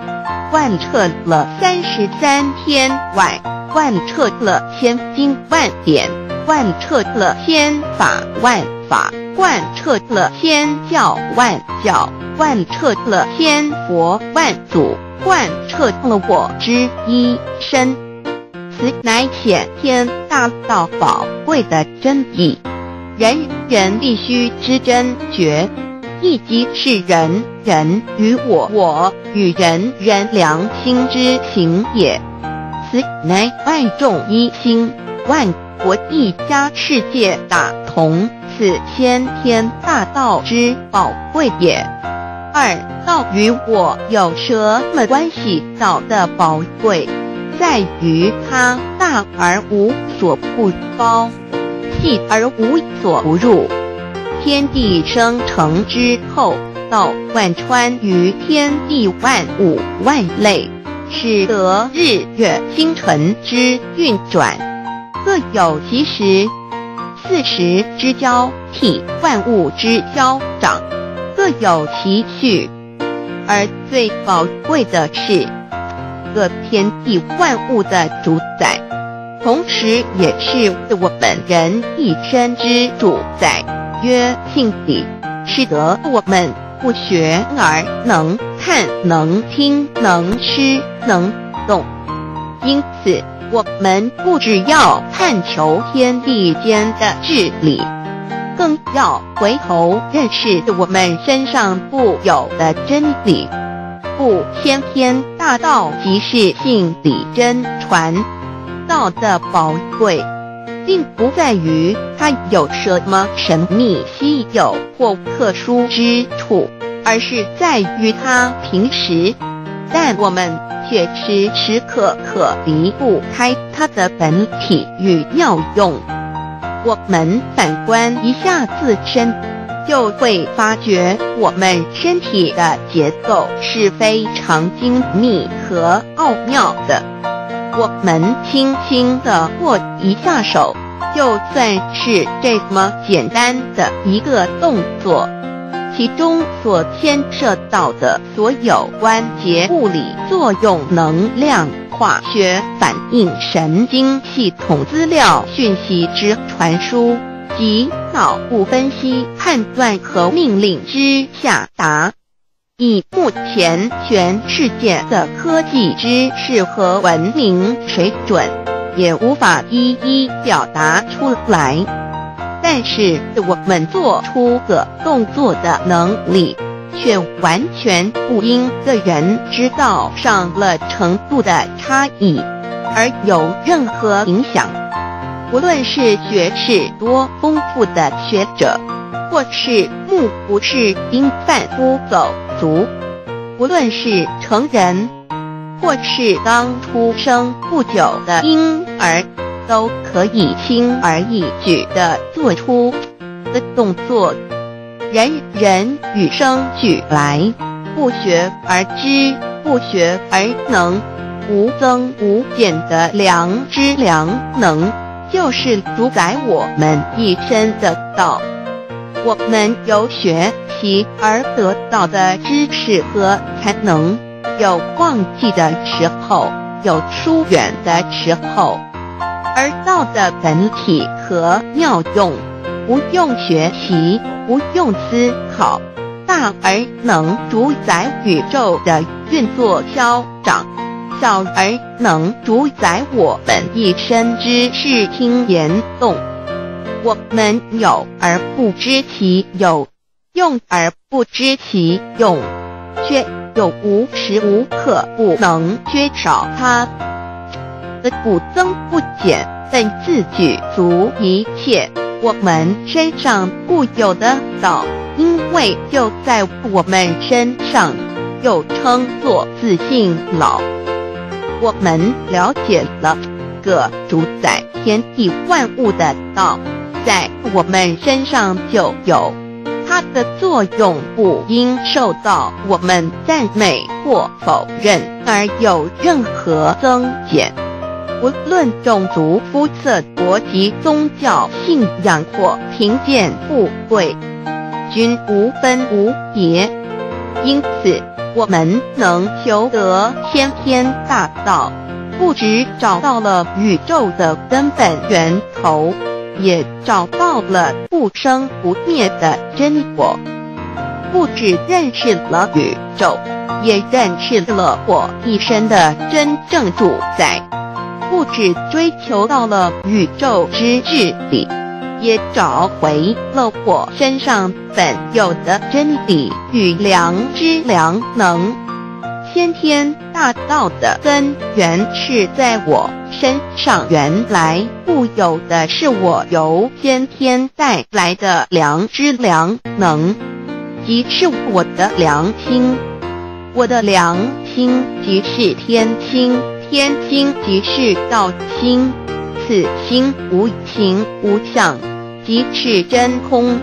贯彻了三十三天外，贯彻了千经万典。贯彻了千法万法，贯彻了千教万教，贯彻了千佛万祖，贯彻了我之一身。此乃显天大道宝贵的真谛，人人必须知真觉，亦即是人人与我我与人人良心之情也。此乃万众一心，万。国一家世界大同，此先天大道之宝贵也。二道与我有什么关系？道的宝贵在于它大而无所不包，细而无所不入。天地生成之后，道贯穿于天地万物万类，使得日月星辰之运转。各有其时，四时之交替，万物之交长，各有其序。而最宝贵的是，各天地万物的主宰，同时也是我们人一生之主宰，曰性理，使得我们不学而能看、能听、能吃、能动。因此。我们不只要探求天地间的治理，更要回头认识我们身上固有的真理。故先天大道即是性理真传。道的宝贵，并不在于它有什么神秘、稀有或特殊之处，而是在于它平时。但我们。却时时刻刻离不开它的本体与妙用。我们反观一下自身，就会发觉我们身体的结构是非常精密和奥妙的。我们轻轻的握一下手，就算是这么简单的一个动作。其中所牵涉到的所有关节物理作用、能量、化学反应、神经系统资料、讯息之传输及脑部分析、判断和命令之下达。以目前全世界的科技知识和文明水准，也无法一一表达出来。但是我们做出个动作的能力，却完全不因个人知道上了程度的差异而有任何影响。无论是学识多丰富的学者。或是目不识丁贩夫走足，无论是成人，或是刚出生不久的婴儿，都可以轻而易举地做出的动作。人人与生俱来，不学而知，不学而能，无增无减的良知良能，就是主宰我们一生的道。我们有学习而得到的知识和才能，有忘记的时候，有疏远的时候，而道的本体和妙用，不用学习，不用思考，大而能主宰宇宙的运作消长，小而能主宰我们一生之视听言动。我们有而不知其有，用而不知其用，却又无时无刻不能缺少它的不增不减，本自具足一切我们身上固有的道，因为就在我们身上，又称作自信老。我们了解了个主宰天地万物的道。在我们身上就有它的作用，不应受到我们赞美或否认而有任何增减。无论种族、肤色、国籍、宗教信仰或贫贱富贵，均无分无别。因此，我们能求得先天大道，不只找到了宇宙的根本源头。也找到了不生不灭的真我，不只认识了宇宙，也认识了我一生的真正主宰；不只追求到了宇宙之治理，也找回了我身上本有的真理与良知良能。先天大道的根源是在我身上，原来固有的是我由先天带来的良知良能，即是我的良心。我的良心即是天心，天心即是道心，此心无形无相，即是真空。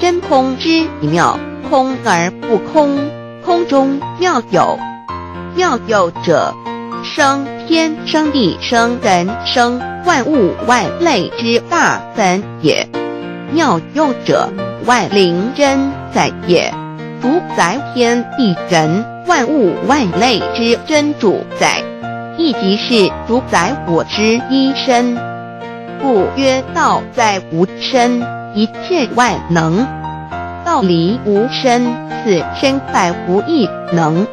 真空之妙，空而不空，空中妙有。妙有者，生天生地生人生万物万类之大本也；妙有者，万灵真在也，主宰天地人万物万类之真主宰，亦即是主宰我之一身。故曰道在无身，一切万能；道离无身，此身百无一能。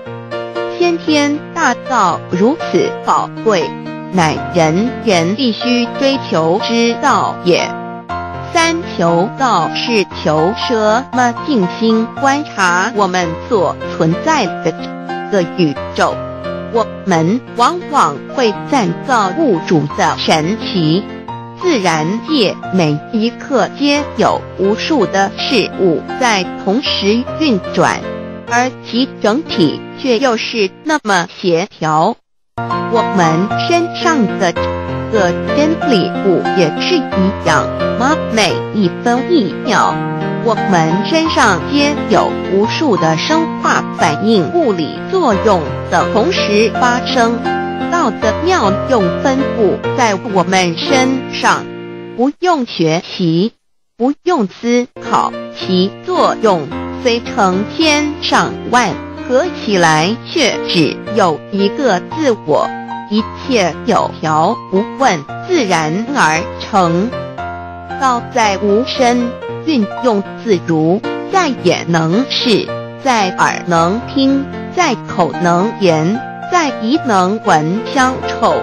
先天大道如此宝贵，乃人人必须追求之道也。三求道是求什么？静心观察我们所存在的这个宇宙，我们往往会赞造物主的神奇。自然界每一刻皆有无数的事物在同时运转。而其整体却又是那么协调。我们身上的个真理物也是一样吗？每一分一秒，我们身上皆有无数的生化反应、物理作用的同时发生。道的妙用分布在我们身上，不用学习，不用思考，其作用。虽成千上万，合起来却只有一个自我，一切有条不紊，自然而成。道在无声，运用自如，在眼能视，在耳能听，在口能言，在鼻能闻香臭，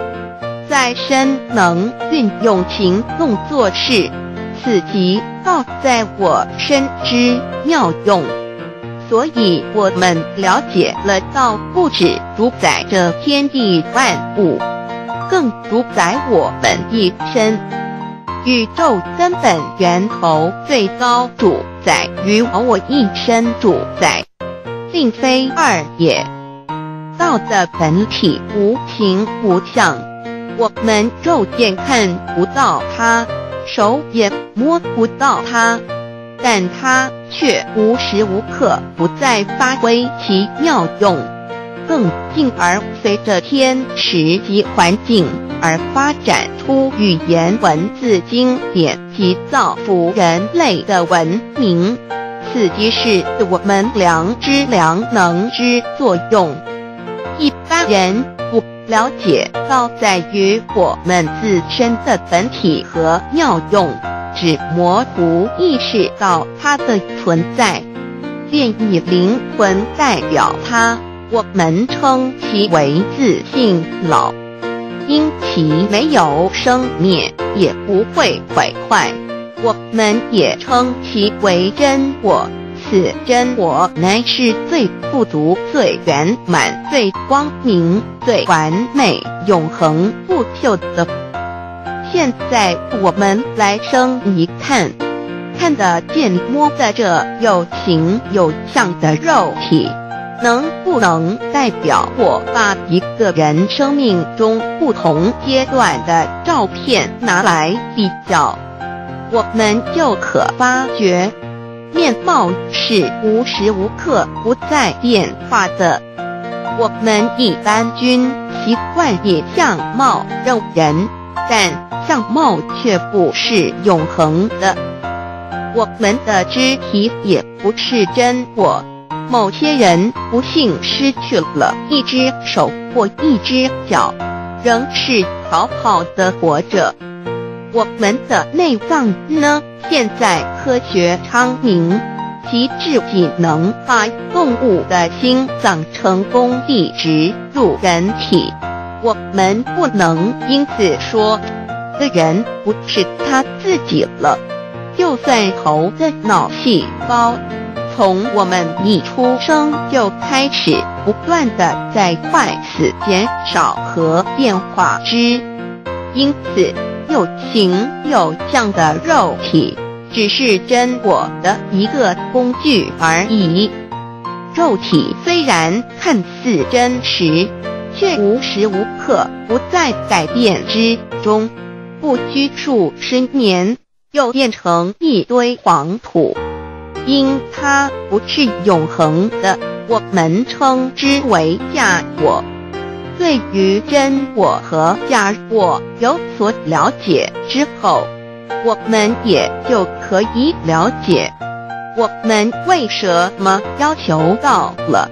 在身能运用情动做事。此即道在我身之妙用。所以，我们了解了道，不止主宰着天地万物，更主宰我们一身。宇宙根本源头最高主宰于我一身主宰，并非二也。道的本体无形无相，我们肉眼看不到它，手也摸不到它。但它却无时无刻不在发挥其妙用，更进而随着天时及环境而发展出语言文字经典及造福人类的文明。此即是我们良知良能之作用。一般人不了解到在于我们自身的本体和妙用。只模糊意识到它的存在，便以灵魂代表它。我们称其为自性老，因其没有生灭，也不会毁坏。我们也称其为真我，此真我乃是最富足、最圆满、最光明、最完美、永恒不朽的。现在我们来生一看，看得见摸得着有形有相的肉体，能不能代表我把一个人生命中不同阶段的照片拿来比较，我们就可发觉，面貌是无时无刻不在变化的。我们一般均习惯以相貌认人，但。相貌却不是永恒的，我们的肢体也不是真我。某些人不幸失去了一只手或一只脚，仍是好好的活着。我们的内脏呢？现在科学昌明，其至仅能把动物的心脏成功地植入人体。我们不能因此说。的人不是他自己了。就算头的脑细胞，从我们一出生就开始不断的在坏死、减少和变化之，因此有形有象的肉体只是真我的一个工具而已。肉体虽然看似真实，却无时无刻不在改变之中。不拘束十年，又变成一堆黄土，因它不是永恒的，我们称之为假我。对于真我和假我有所了解之后，我们也就可以了解，我们为什么要求到了。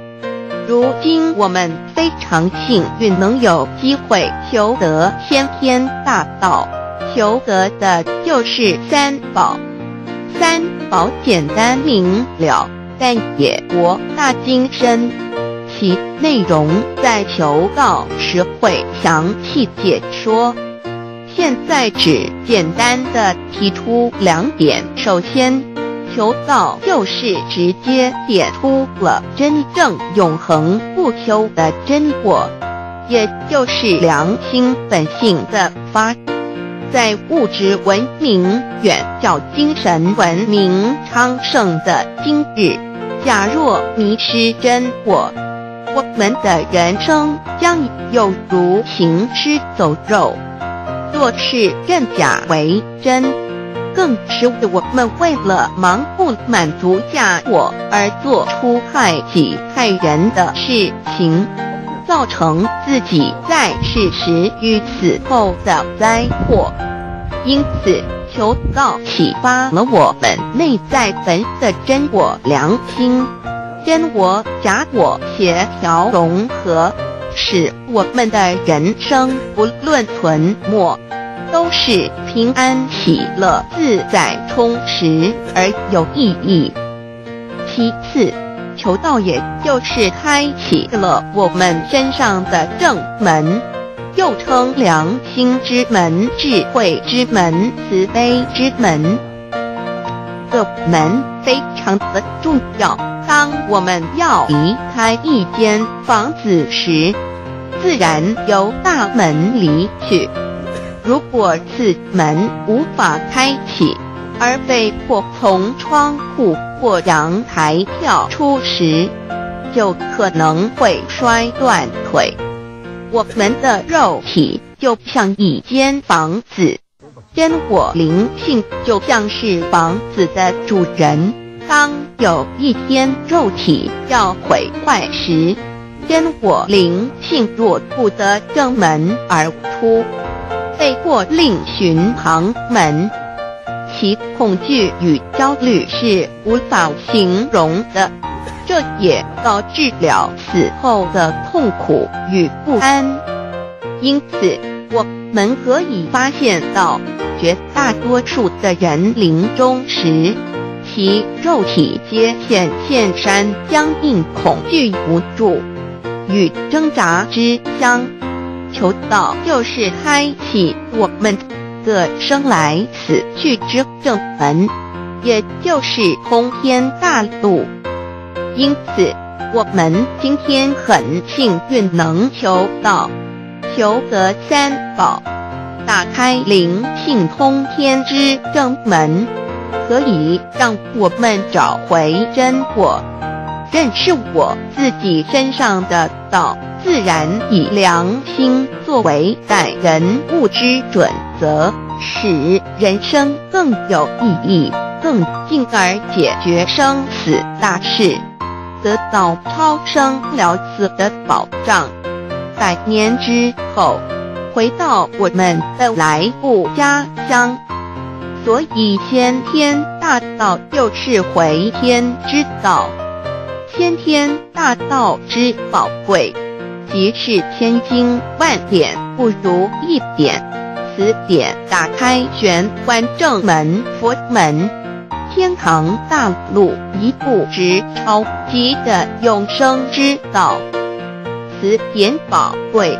如今我们非常幸运，能有机会求得先天大道。求得的就是三宝，三宝简单明了，但也博大精深，其内容在求道时会详细解说。现在只简单的提出两点：首先，求道就是直接点出了真正永恒不朽的真我，也就是良心本性的发。在物质文明远较精神文明昌盛的今日，假若迷失真我，我们的人生将有如行尸走肉，做事更假为真，更使我们为了盲目满足假我而做出害己害人的事情。造成自己在世时与死后的灾祸，因此求道启发了我们内在本的真我良心，真我假我协调融合，使我们的人生不论存没，都是平安喜乐、自在充实而有意义。其次，求道也就是开启了我们身上的正门，又称良心之门、智慧之门、慈悲之门。这门非常的重要。当我们要离开一间房子时，自然由大门离去。如果此门无法开启，而被迫从窗户或阳台跳出时，就可能会摔断腿。我们的肉体就像一间房子。真我灵性就像是房子的主人，当有一天肉体要毁坏时，真我灵性若不得正门而出，被迫另寻旁门，其恐惧与焦虑是无法形容的，这也导致了死后的痛苦与不安。因此，我们可以发现到。绝大多数的人临终时，其肉体皆显现山僵硬、恐惧、无助与挣扎之相。求道就是开启我们的生来死去之正门，也就是通天大路。因此，我们今天很幸运能求道，求得三宝。打开灵性通天之正门，可以让我们找回真我，认识我自己身上的道，自然以良心作为待人物之准则，使人生更有意义，更进而解决生死大事，得到超生了死的保障。百年之后。回到我们的来故家乡，所以先天大道就是回天之道。先天大道之宝贵，即是千金万点不如一点。此点打开玄关正门佛门，天堂大路一步之超级的永生之道。此典宝贵。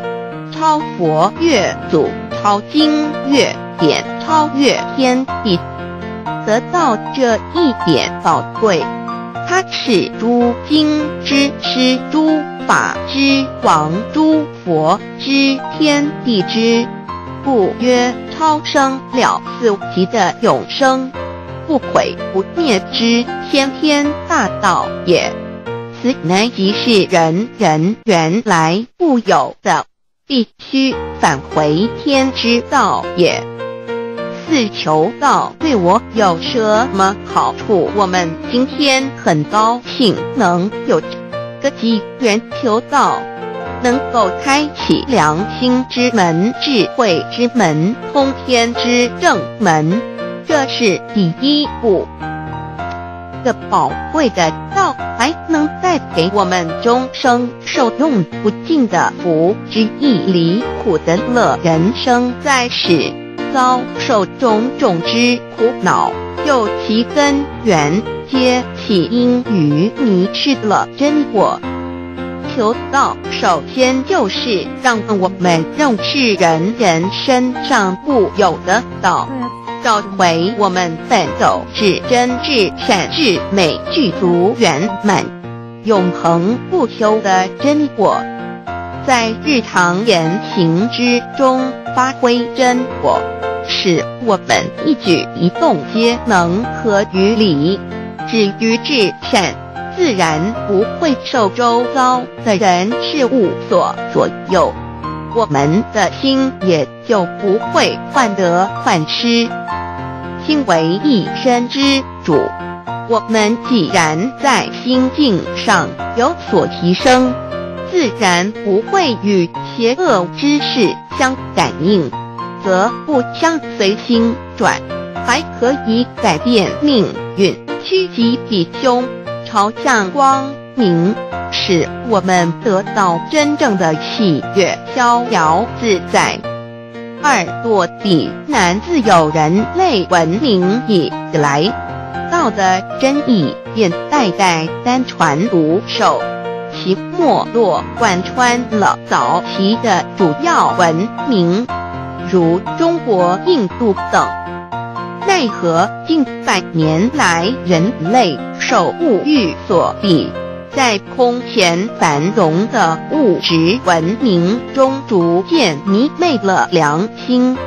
超佛越祖，超经越典，超越天地，得到这一点宝贵。它是诸经之师，诸法之王，诸佛之天地之，故曰超生了四极的永生，不毁不灭之先天大道也。此乃即是人人原来固有的。必须返回天之道也。四求道对我有什么好处？我们今天很高兴能有个机缘求道，能够开启良心之门、智慧之门、通天之正门，这是第一步。这宝贵的道，还能带给我们终生受用不尽的福之益，离苦的乐。人生在世，遭受种种之苦恼，就其根源，皆起因于迷失了真我。求道，首先就是让我们认识人人身上固有的道。找回我们本走至真至善至美具足圆满永恒不休的真我，在日常言行之中发挥真我，使我们一举一动皆能合于理，止于至善，自然不会受周遭的人事物所左右，我们的心也就不会患得患失。心为一身之主，我们既然在心境上有所提升，自然不会与邪恶之事相感应，则不相随心转，还可以改变命运，趋吉避凶，朝向光明，使我们得到真正的喜悦、逍遥自在。二多地南自有人类文明以来，道的真意便代代单传独授，其没落贯穿了早期的主要文明，如中国、印度等。奈何近百年来，人类受物欲所逼。在空前繁荣的物质文明中，逐渐迷昧了良心，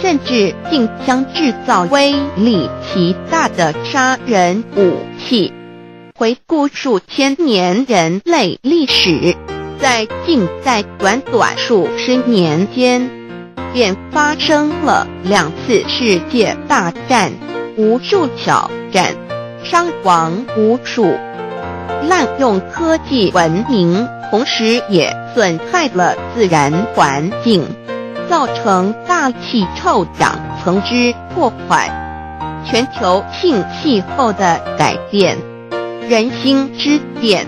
甚至竟将制造威力极大的杀人武器。回顾数千年人类历史，在近在短短数十年间，便发生了两次世界大战，无数挑战，伤亡无数。滥用科技文明，同时也损害了自然环境，造成大气臭氧层之破坏，全球性气候的改变，人心之变，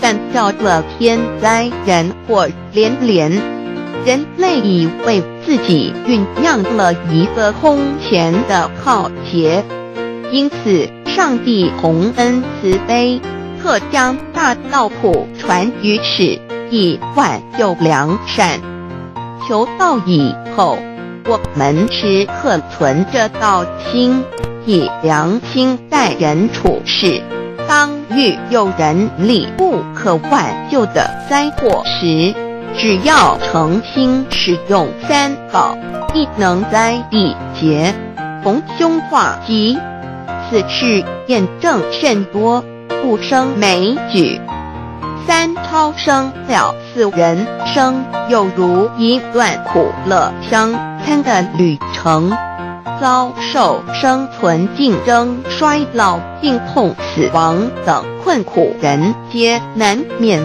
干造了天灾人祸连连。人类已为自己酝酿了一个空前的浩劫，因此，上帝洪恩慈悲。特将大道谱传于世，以挽救良善。求道以后，我们时刻存着道心，以良心待人处事。当遇有人力不可挽救的灾祸时，只要诚心使用三宝，必能灾必劫，逢凶化吉。此事验证甚多。不生枚举，三超生了四人生，又如一段苦乐相参的旅程，遭受生存竞争、衰老、病痛、死亡等困苦，人皆难免。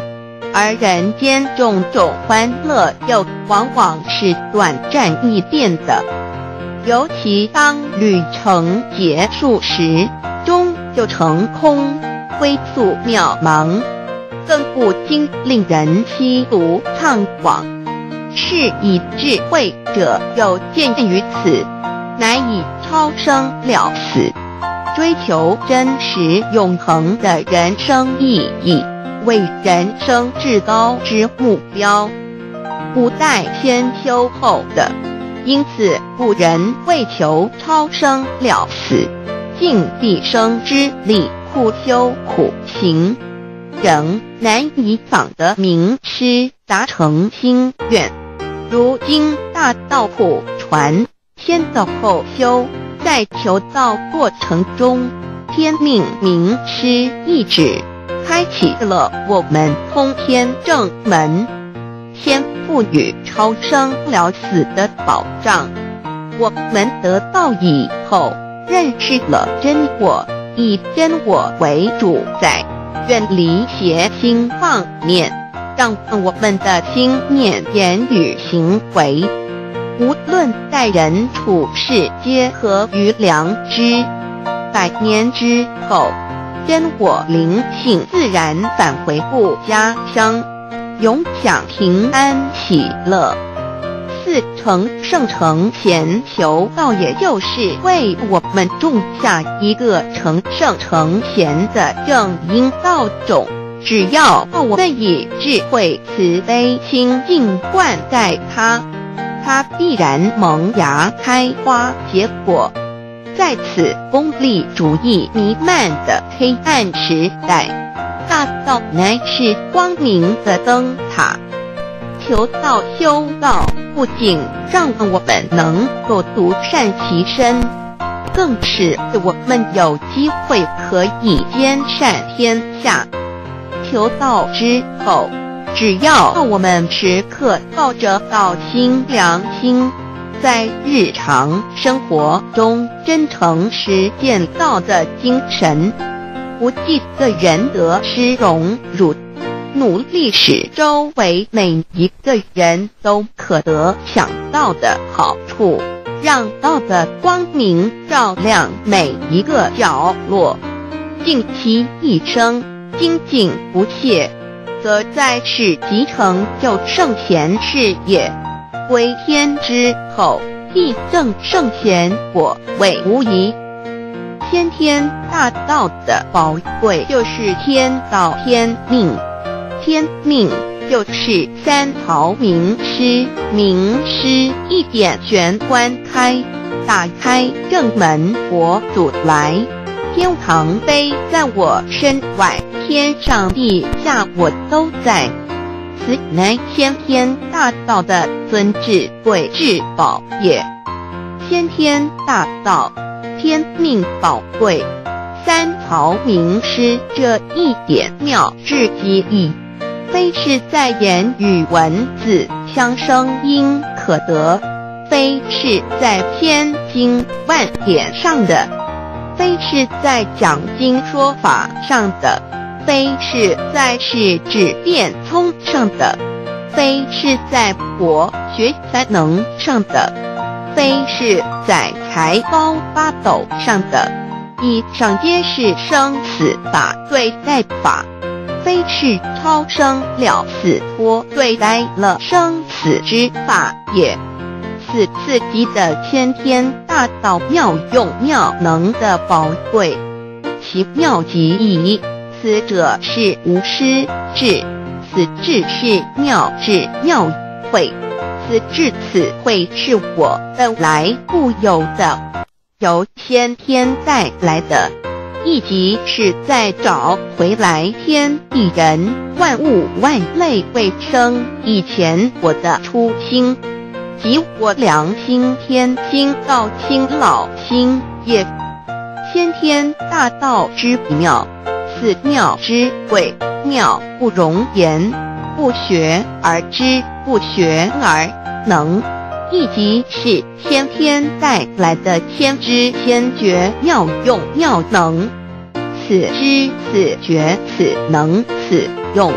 而人间种种欢乐，又往往是短暂易变的，尤其当旅程结束时，终就成空。灰速渺茫，更不禁令人凄独怅惘。是以智慧者有见于此，乃以超生了死，追求真实永恒的人生意义为人生至高之目标，古代先修后的。因此，古人为求超生了死，尽毕生之力。不修苦行，仍难以访得名师达成心愿。如今大道普传，先道后修，在求道过程中，天命名师一指，开启了我们通天正门，先赋予超生了死的保障。我们得道以后，认识了真我。以真我为主宰，远离邪心妄念，让我们的心念、言语、行为，无论待人处事，皆合于良知。百年之后，真我灵性自然返回故家乡，永享平安喜乐。成圣成贤求道，也就是为我们种下一个成圣成贤的正因道种。只要我们以智慧、慈悲、清净灌溉它，它必然萌芽、开花、结果。在此功利主义弥漫的黑暗时代，大道乃是光明的灯塔。求道修道，不仅让我们能够独善其身，更使我们有机会可以兼善天下。求道之后，只要我们时刻抱着道心、良心，在日常生活中真诚实践道的精神，不计个人得失荣辱。努力使周围每一个人都可得享到的好处，让道的光明照亮每一个角落，尽其一生精进不懈，则在世即成就圣贤事业。归天之后，必正圣贤，果位无疑。先天大道的宝贵就是天道天命，天命就是三曹名师，名师一点玄关开，打开正门，佛祖来，天堂飞在我身外，天上地下我都在。此乃先天大道的尊至贵至宝也。先天大道。天命宝贵，三曹名师这一点妙至极意，非是在言语文字相声音可得，非是在千经万典上的，非是在讲经说法上的，非是在是指变聪上的，非是在博学才能上的。非是在才高八斗上的，以上皆是生死法对待法，非是超生了死脱对待了生死之法也。此次级的先天大道妙用妙能的宝贵，其妙极矣。此者是无师智，此智是妙智妙慧。此至此会是我的来固有的，由先天带来的，一即是再找回来天地人万物万类未生以前我的初心，即我良心天心道心老心也。先天大道之妙，此妙之贵妙不容言，不学而知。不学而能，亦即是先天带来的先知先觉妙用妙能。此知此觉此能此用，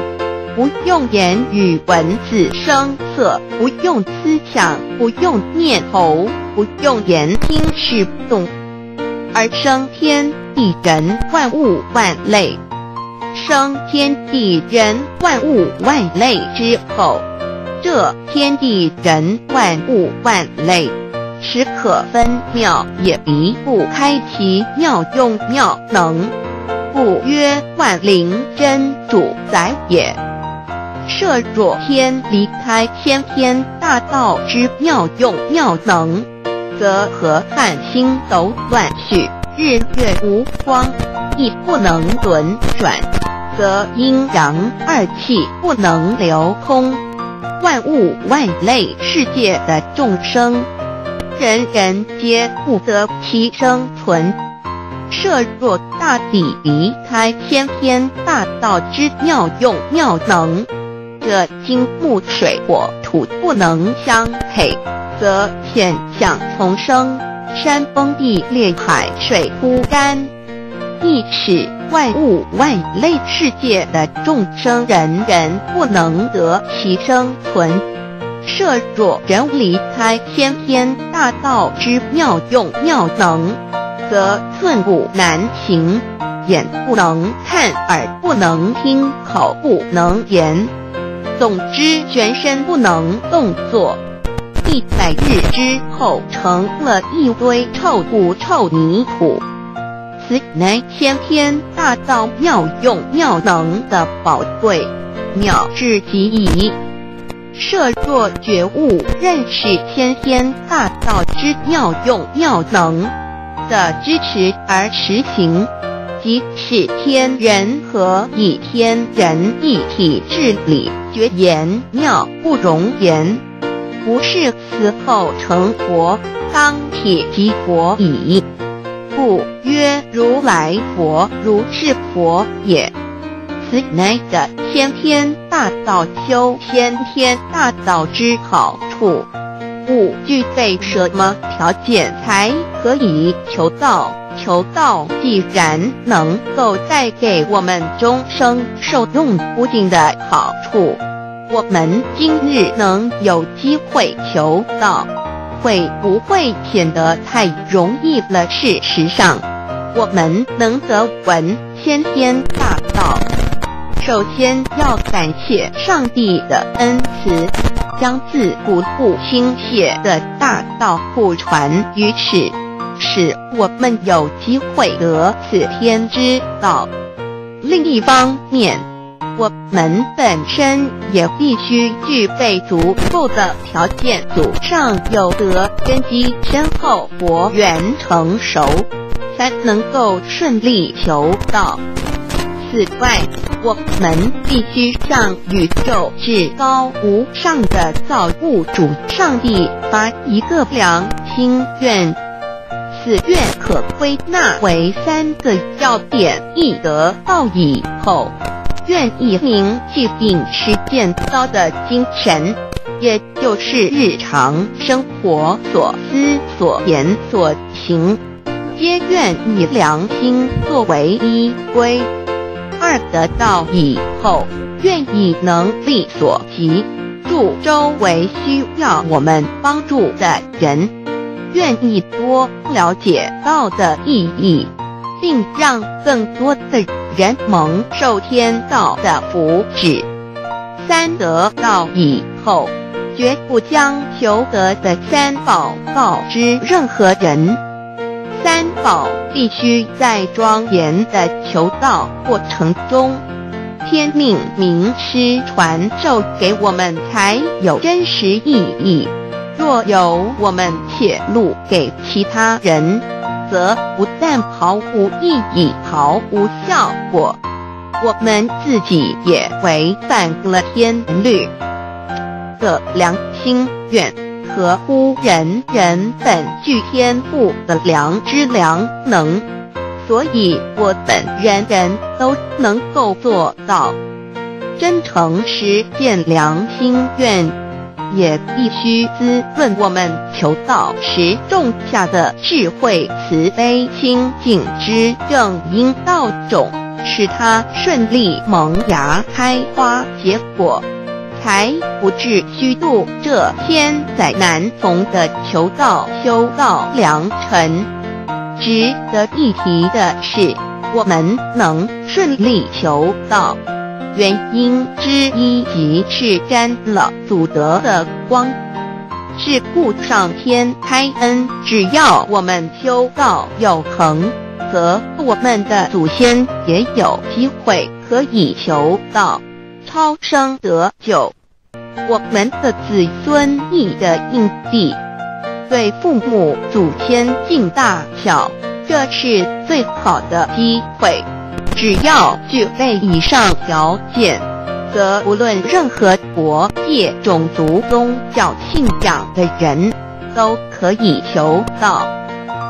不用言语文字声色，不用思想，不用念头，不用言听是动，而生天地人万物万类，生天地人万物万类之后。这天地人万物万类，实可分妙，也离不开其妙用妙能，故曰万灵真主宰也。设若天离开先天大道之妙用妙能，则河汉星斗乱序，日月无光，亦不能轮转，则阴阳二气不能流通。万物万类世界的众生，人人皆不得其生存。设若大地离开先天大道之妙用妙能，这金木水火土不能相配，则险象丛生，山崩地裂，海水枯干，一尺万物万类世界的众生人人不能得其生存。设若人离开先天大道之妙用妙能，则寸步难行，眼不能看，耳不能听，口不能言，总之全身不能动作。一百日之后，成了一堆臭骨、臭泥土。此乃先天大道妙用妙能的宝贵妙至极矣。设若觉悟认识先天大道之妙用妙能的支持而实行，即是天人合一、天人一体治理，绝言妙不容言，不是死后成佛，当铁即佛矣。故如来佛，如是佛也。此乃的先天大道修先天大道之好处。勿具备什么条件才可以求道？求道既然能够带给我们终生受用不尽的好处，我们今日能有机会求道。会不会显得太容易了？事实上，我们能得闻先天大道，首先要感谢上帝的恩慈。将自古不倾泻的大道普传于此，使我们有机会得此天之道。另一方面，我们本身也必须具备足够的条件，祖上有德，根基深厚，佛缘成熟，才能够顺利求道。此外，我们必须向宇宙至高无上的造物主上帝发一个良心愿。此愿可归纳为三个要点：一得道以后，愿意明既并实践道的精神，也就是日常生活所思所言所行，皆愿以良心作为依归。二得道以后，愿以能力所及，助周围需要我们帮助的人，愿意多了解道的意义，并让更多的人蒙受天道的福祉。三得道以后，绝不将求得的三宝告知任何人。三宝必须在庄严的求道过程中，天命名师传授给我们，才有真实意义。若有我们泄露给其他人，则不但毫无意义、毫无效果，我们自己也违反了天律的良心愿。合乎人人本具天赋的良知良能，所以我本人人都能够做到。真诚实践良心愿，也必须滋润我们求道时种下的智慧、慈悲、清净之正因道种，使它顺利萌芽、开花、结果。才不至虚度这千载难逢的求道修道良辰。值得一提的是，我们能顺利求道，原因之一即是沾了祖德的光，是故上天开恩。只要我们修道有恒，则我们的祖先也有机会可以求道。超生得救，我们的子孙亦的印地，对父母祖先敬大小，这是最好的机会。只要具备以上条件，则无论任何国界、种族、宗教信仰的人，都可以求道，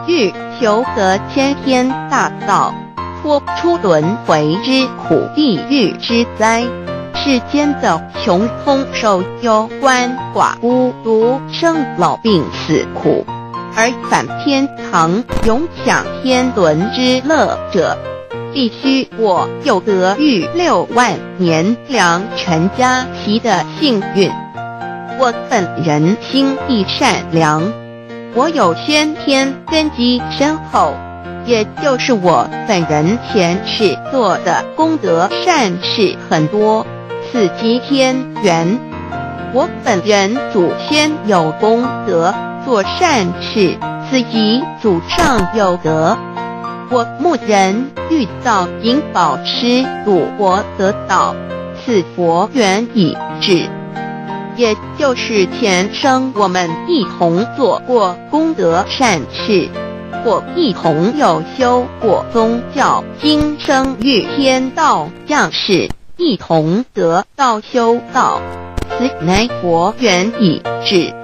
欲求得千天大道，脱出轮回之苦、地狱之灾。世间的穷通受忧鳏寡孤独生老病死苦，而返天堂永享天伦之乐者，必须我有得遇六万年良辰佳期的幸运。我本人心地善良，我有先天根基深厚，也就是我本人前世做的功德善事很多。此即天缘，我本人祖先有功德，做善事，此即祖上有德。我牧人遇到引宝师度我得道，此佛缘已至，也就是前生我们一同做过功德善事，或一同有修过宗教，今生遇天道降世。一同得道修道，此乃佛缘已至。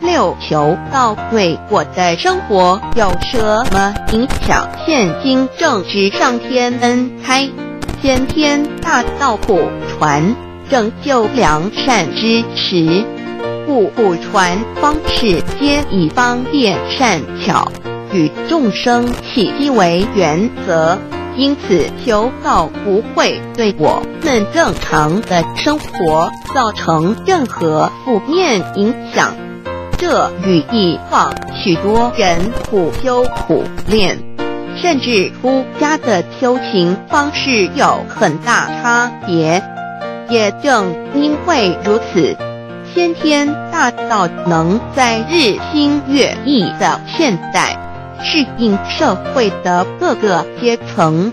六求道。对我的生活有什么影响？现今正值上天恩开，先天大道。普传，拯救良善之时，故普传方式皆以方便善巧，与众生起机为原则。因此，求道不会对我们正常的生活造成任何负面影响。这与以往许多人苦修苦练，甚至出家的修行方式有很大差别。也正因为如此，先天大道能在日新月异的现代，适应社会的各个阶层，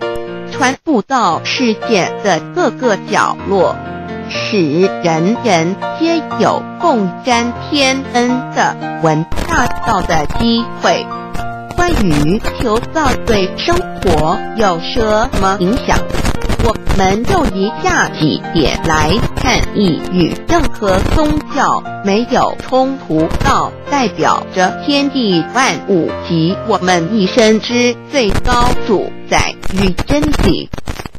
穿布到世界的各个角落，使人人皆有共沾天恩的闻大道的机会。关于求道对生活有什么影响？我们就以下几点来看：一与任何宗教没有冲突，道代表着天地万物及我们一生之最高主宰与真理。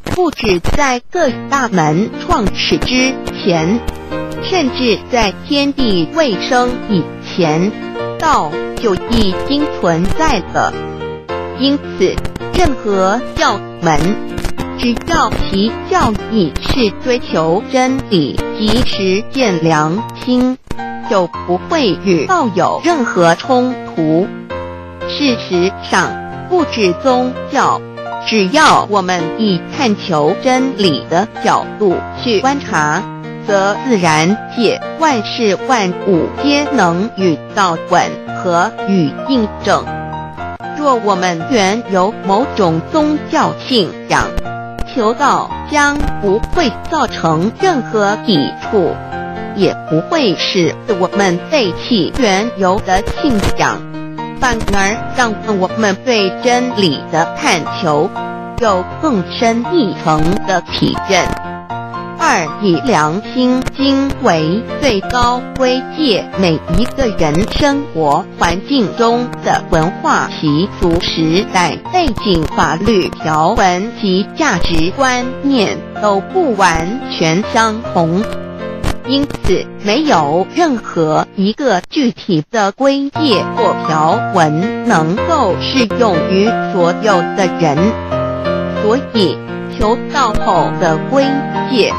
不止在各大门创始之前，甚至在天地未生以前，道就已经存在了。因此，任何教门。只要其教义是追求真理及实践良心，就不会与道有任何冲突。事实上，不止宗教，只要我们以探求真理的角度去观察，则自然界万事万物皆能与道吻合与印证。若我们原有某种宗教信仰，求道将不会造成任何抵触，也不会使我们背弃原有的信仰，反而让我们对真理的探求有更深一层的体认。二以良心经为最高规戒，每一个人生活环境中的文化习俗、时代背景、法律条文及价值观念都不完全相同，因此没有任何一个具体的规戒或条文能够适用于所有的人，所以求道后的规戒。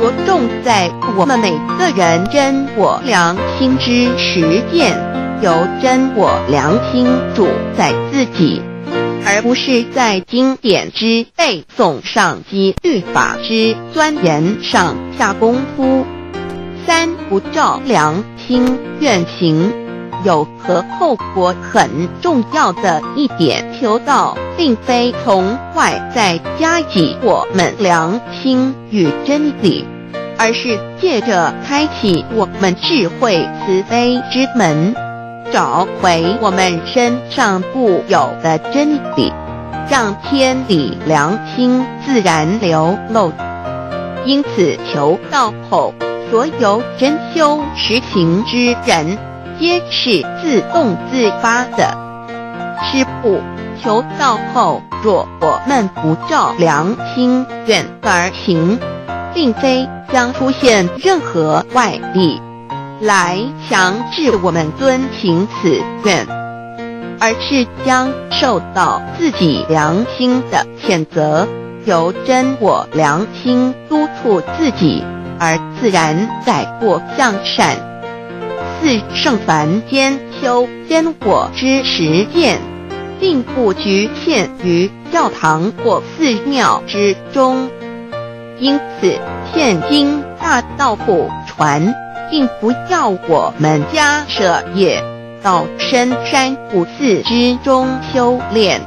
着重在我们每个人真我良心之实践，由真我良心主宰自己，而不是在经典之背诵上及律法之钻研上下功夫。三不照良心愿行，有何后果？很重要的一点，求道并非从外在加给我们良心与真理。而是借着开启我们智慧慈悲之门，找回我们身上固有的真理，让天理良心自然流露。因此，求道后，所有真修实行之人，皆是自动自发的。师父，求道后，若我们不照良心愿而行，并非。将出现任何外力来强制我们遵行此愿，而是将受到自己良心的谴责，由真我良心督促自己，而自然改过向善。自圣凡间修真我之实践，并不局限于教堂或寺庙之中。因此，现今大道普传，并不要我们家舍业到深山古寺之中修炼，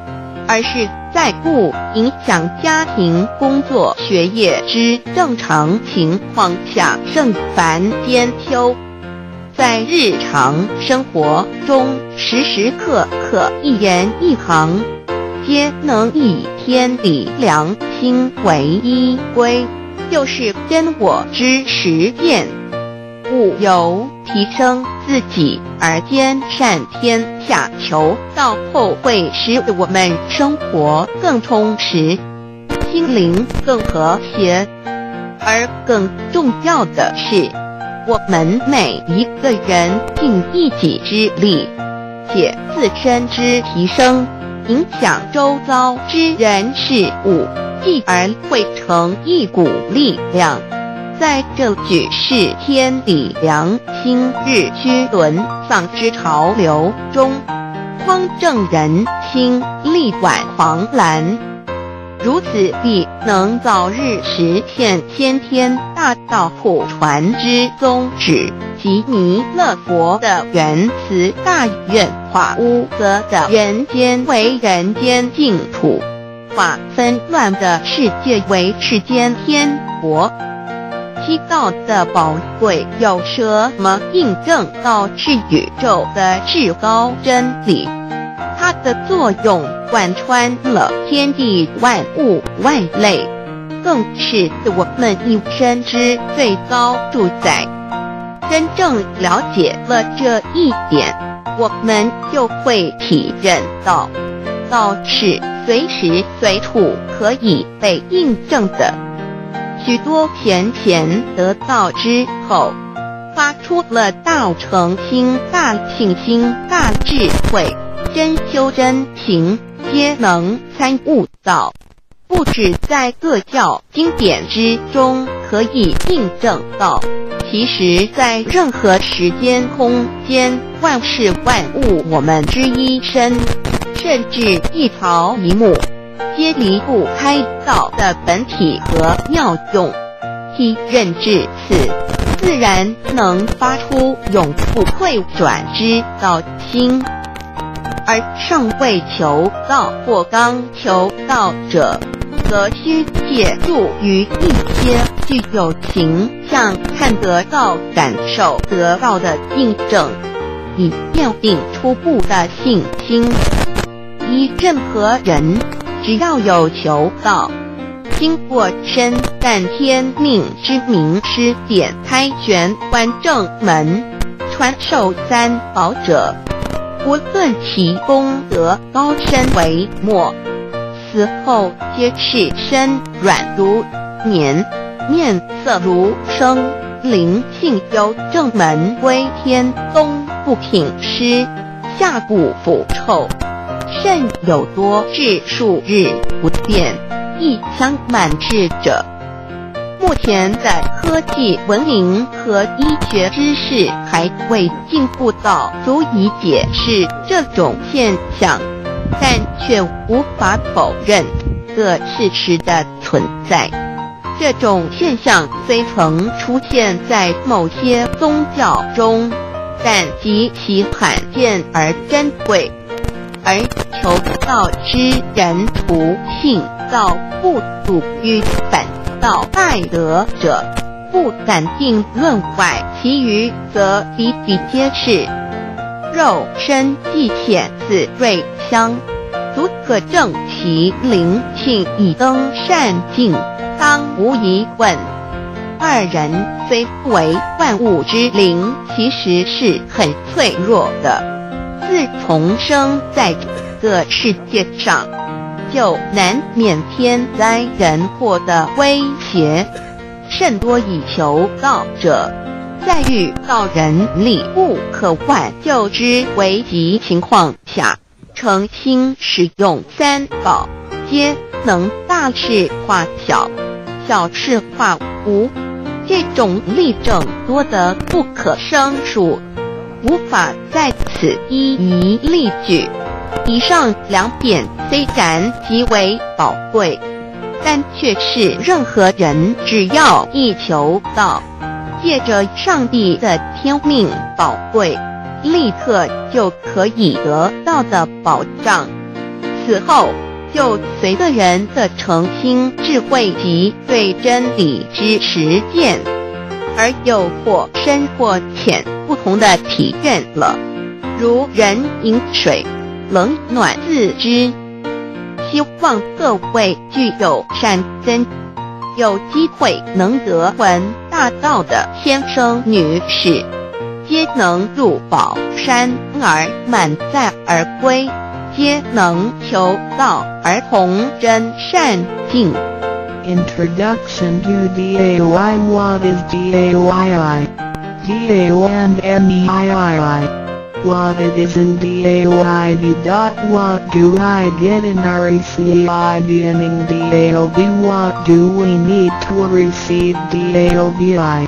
而是在不影响家庭、工作、学业之正常情况下，圣凡间修，在日常生活中时时刻刻一言一行。皆能以天理良心为依归，就是真我之实践，故由提升自己而兼善天下，求道后会使我们生活更充实，心灵更和谐。而更重要的是，我们每一个人尽一己之力，且自身之提升。影响周遭之人事物，继而汇成一股力量，在这举世天理良心日趋沦丧之潮流中，匡正人心，力挽狂澜。如此必能早日实现先天大道普传之宗旨，及弥勒佛的原慈大愿化污则的人间为人间净土，化纷乱的世界为世间天国。七道的宝贵有什么印证到是宇宙的至高真理？它的作用贯穿了天地万物万类，更是我们一生之最高主宰。真正了解了这一点，我们就会体认到，道是随时随处可以被印证的。许多贤贤得道之后，发出了大诚心、大信心、大智慧、真修真行，皆能参悟到。不止在各教经典之中可以印证到，其实在任何时间空间、万事万物，我们之一身，甚至一草一木。皆离不开道的本体和妙用，体认至此，自然能发出永不退转之道心。而尚未求道或刚求道者，则需借助于一些具有形象、看得到、感受得到的印证，以奠定初步的信心。以任何人。只要有求道，经过身但天命之名师点开玄关正门，传授三宝者，不论其功德高深为末，死后皆是身软如棉，面色如生，灵性由正门归天，东不品湿，下不腐臭。甚有多至数日不变，一腔满志者。目前的科技文明和医学知识还未进步到足以解释这种现象，但却无法否认这事实的存在。这种现象虽曾出现在某些宗教中，但极其罕见而珍贵。而求道之人，徒信道不足于反道败德者，不敢定论外，其余则比比皆是。肉身既显自瑞香，足可证其灵性已登善境，当无疑问。二人虽不为万物之灵，其实是很脆弱的。自从生在这个世界上，就难免天灾人祸的威胁，甚多以求道者，在遇到人力不可挽救之危急情况下，诚心使用三宝，皆能大事化小，小事化无。这种例证多得不可胜数。无法在此一一例举。以上两点虽然极为宝贵，但却是任何人只要一求道，借着上帝的天命宝贵，立刻就可以得到的保障。此后就随个人的诚心、智慧及对真理之实践，而有或深或浅。不同的体验了，如人饮水，冷暖自知。希望各位具有善根、有机会能得闻大道的先生女士，皆能入宝山而满载而归，皆能求道而同真善境。Introduction to DAY What is DAYI? DAO and MEII. What it is in DAOID. Dot what do I get in RECID and in DAOB what do we need to receive DAOBI?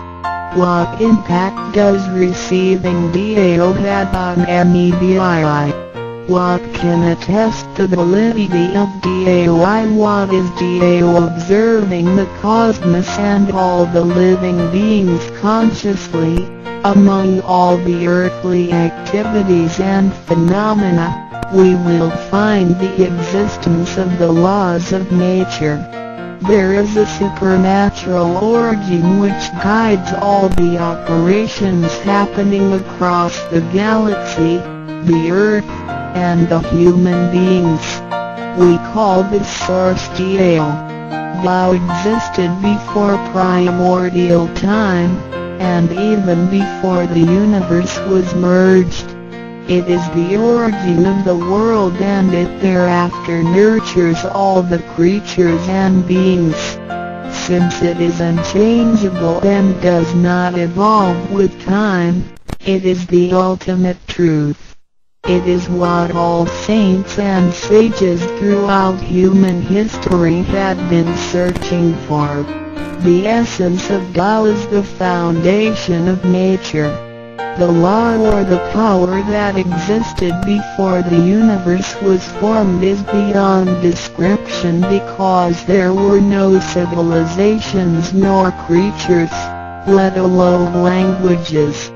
What impact does receiving DAO have on MEBII? What can attest the validity of DAO? What is DAO observing the cosmos and all the living beings consciously, Among all the earthly activities and phenomena, we will find the existence of the laws of nature. There is a supernatural origin which guides all the operations happening across the galaxy, the Earth, and the human beings. We call this source Tao. Tao existed before primordial time, and even before the universe was merged. It is the origin of the world and it thereafter nurtures all the creatures and beings. Since it is unchangeable and does not evolve with time, it is the ultimate truth. It is what all saints and sages throughout human history had been searching for. The essence of Tao is the foundation of nature. The law or the power that existed before the universe was formed is beyond description because there were no civilizations nor creatures, let alone languages.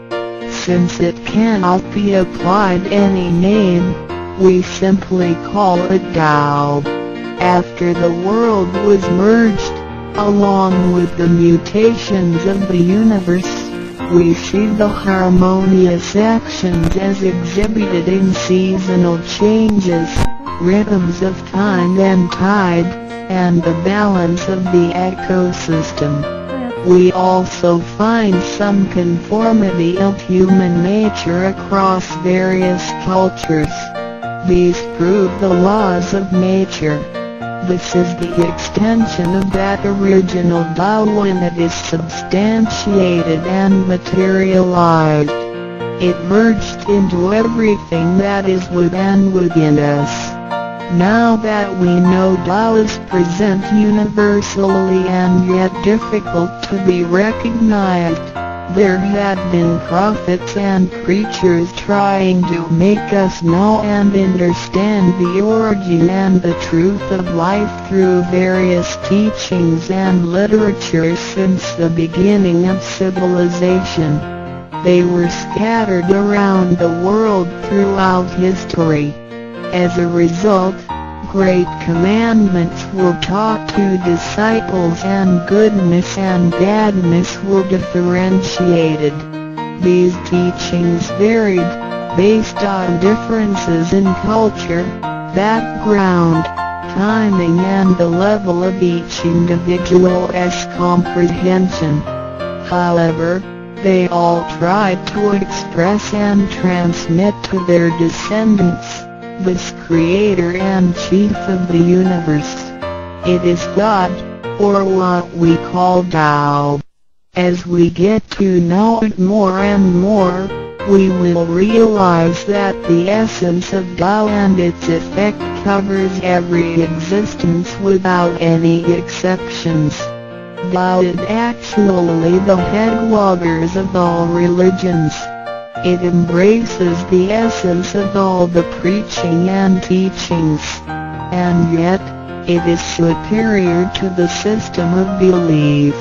Since it cannot be applied any name, we simply call it Tao. After the world was merged, along with the mutations of the universe, we see the harmonious actions as exhibited in seasonal changes, rhythms of time and tide, and the balance of the ecosystem. We also find some conformity of human nature across various cultures. These prove the laws of nature. This is the extension of that original Tao when it is substantiated and materialized. It merged into everything that is within within us. Now that we know Tao is present universally and yet difficult to be recognized, there had been prophets and preachers trying to make us know and understand the origin and the truth of life through various teachings and literature since the beginning of civilization. They were scattered around the world throughout history. As a result, great commandments were taught to disciples and goodness and badness were differentiated. These teachings varied, based on differences in culture, background, timing and the level of each individual's comprehension. However, they all tried to express and transmit to their descendants this creator and chief of the universe. It is God, or what we call Tao. As we get to know it more and more, we will realize that the essence of Tao and its effect covers every existence without any exceptions. Tao is actually the headwaters of all religions. It embraces the essence of all the preaching and teachings. And yet, it is superior to the system of belief.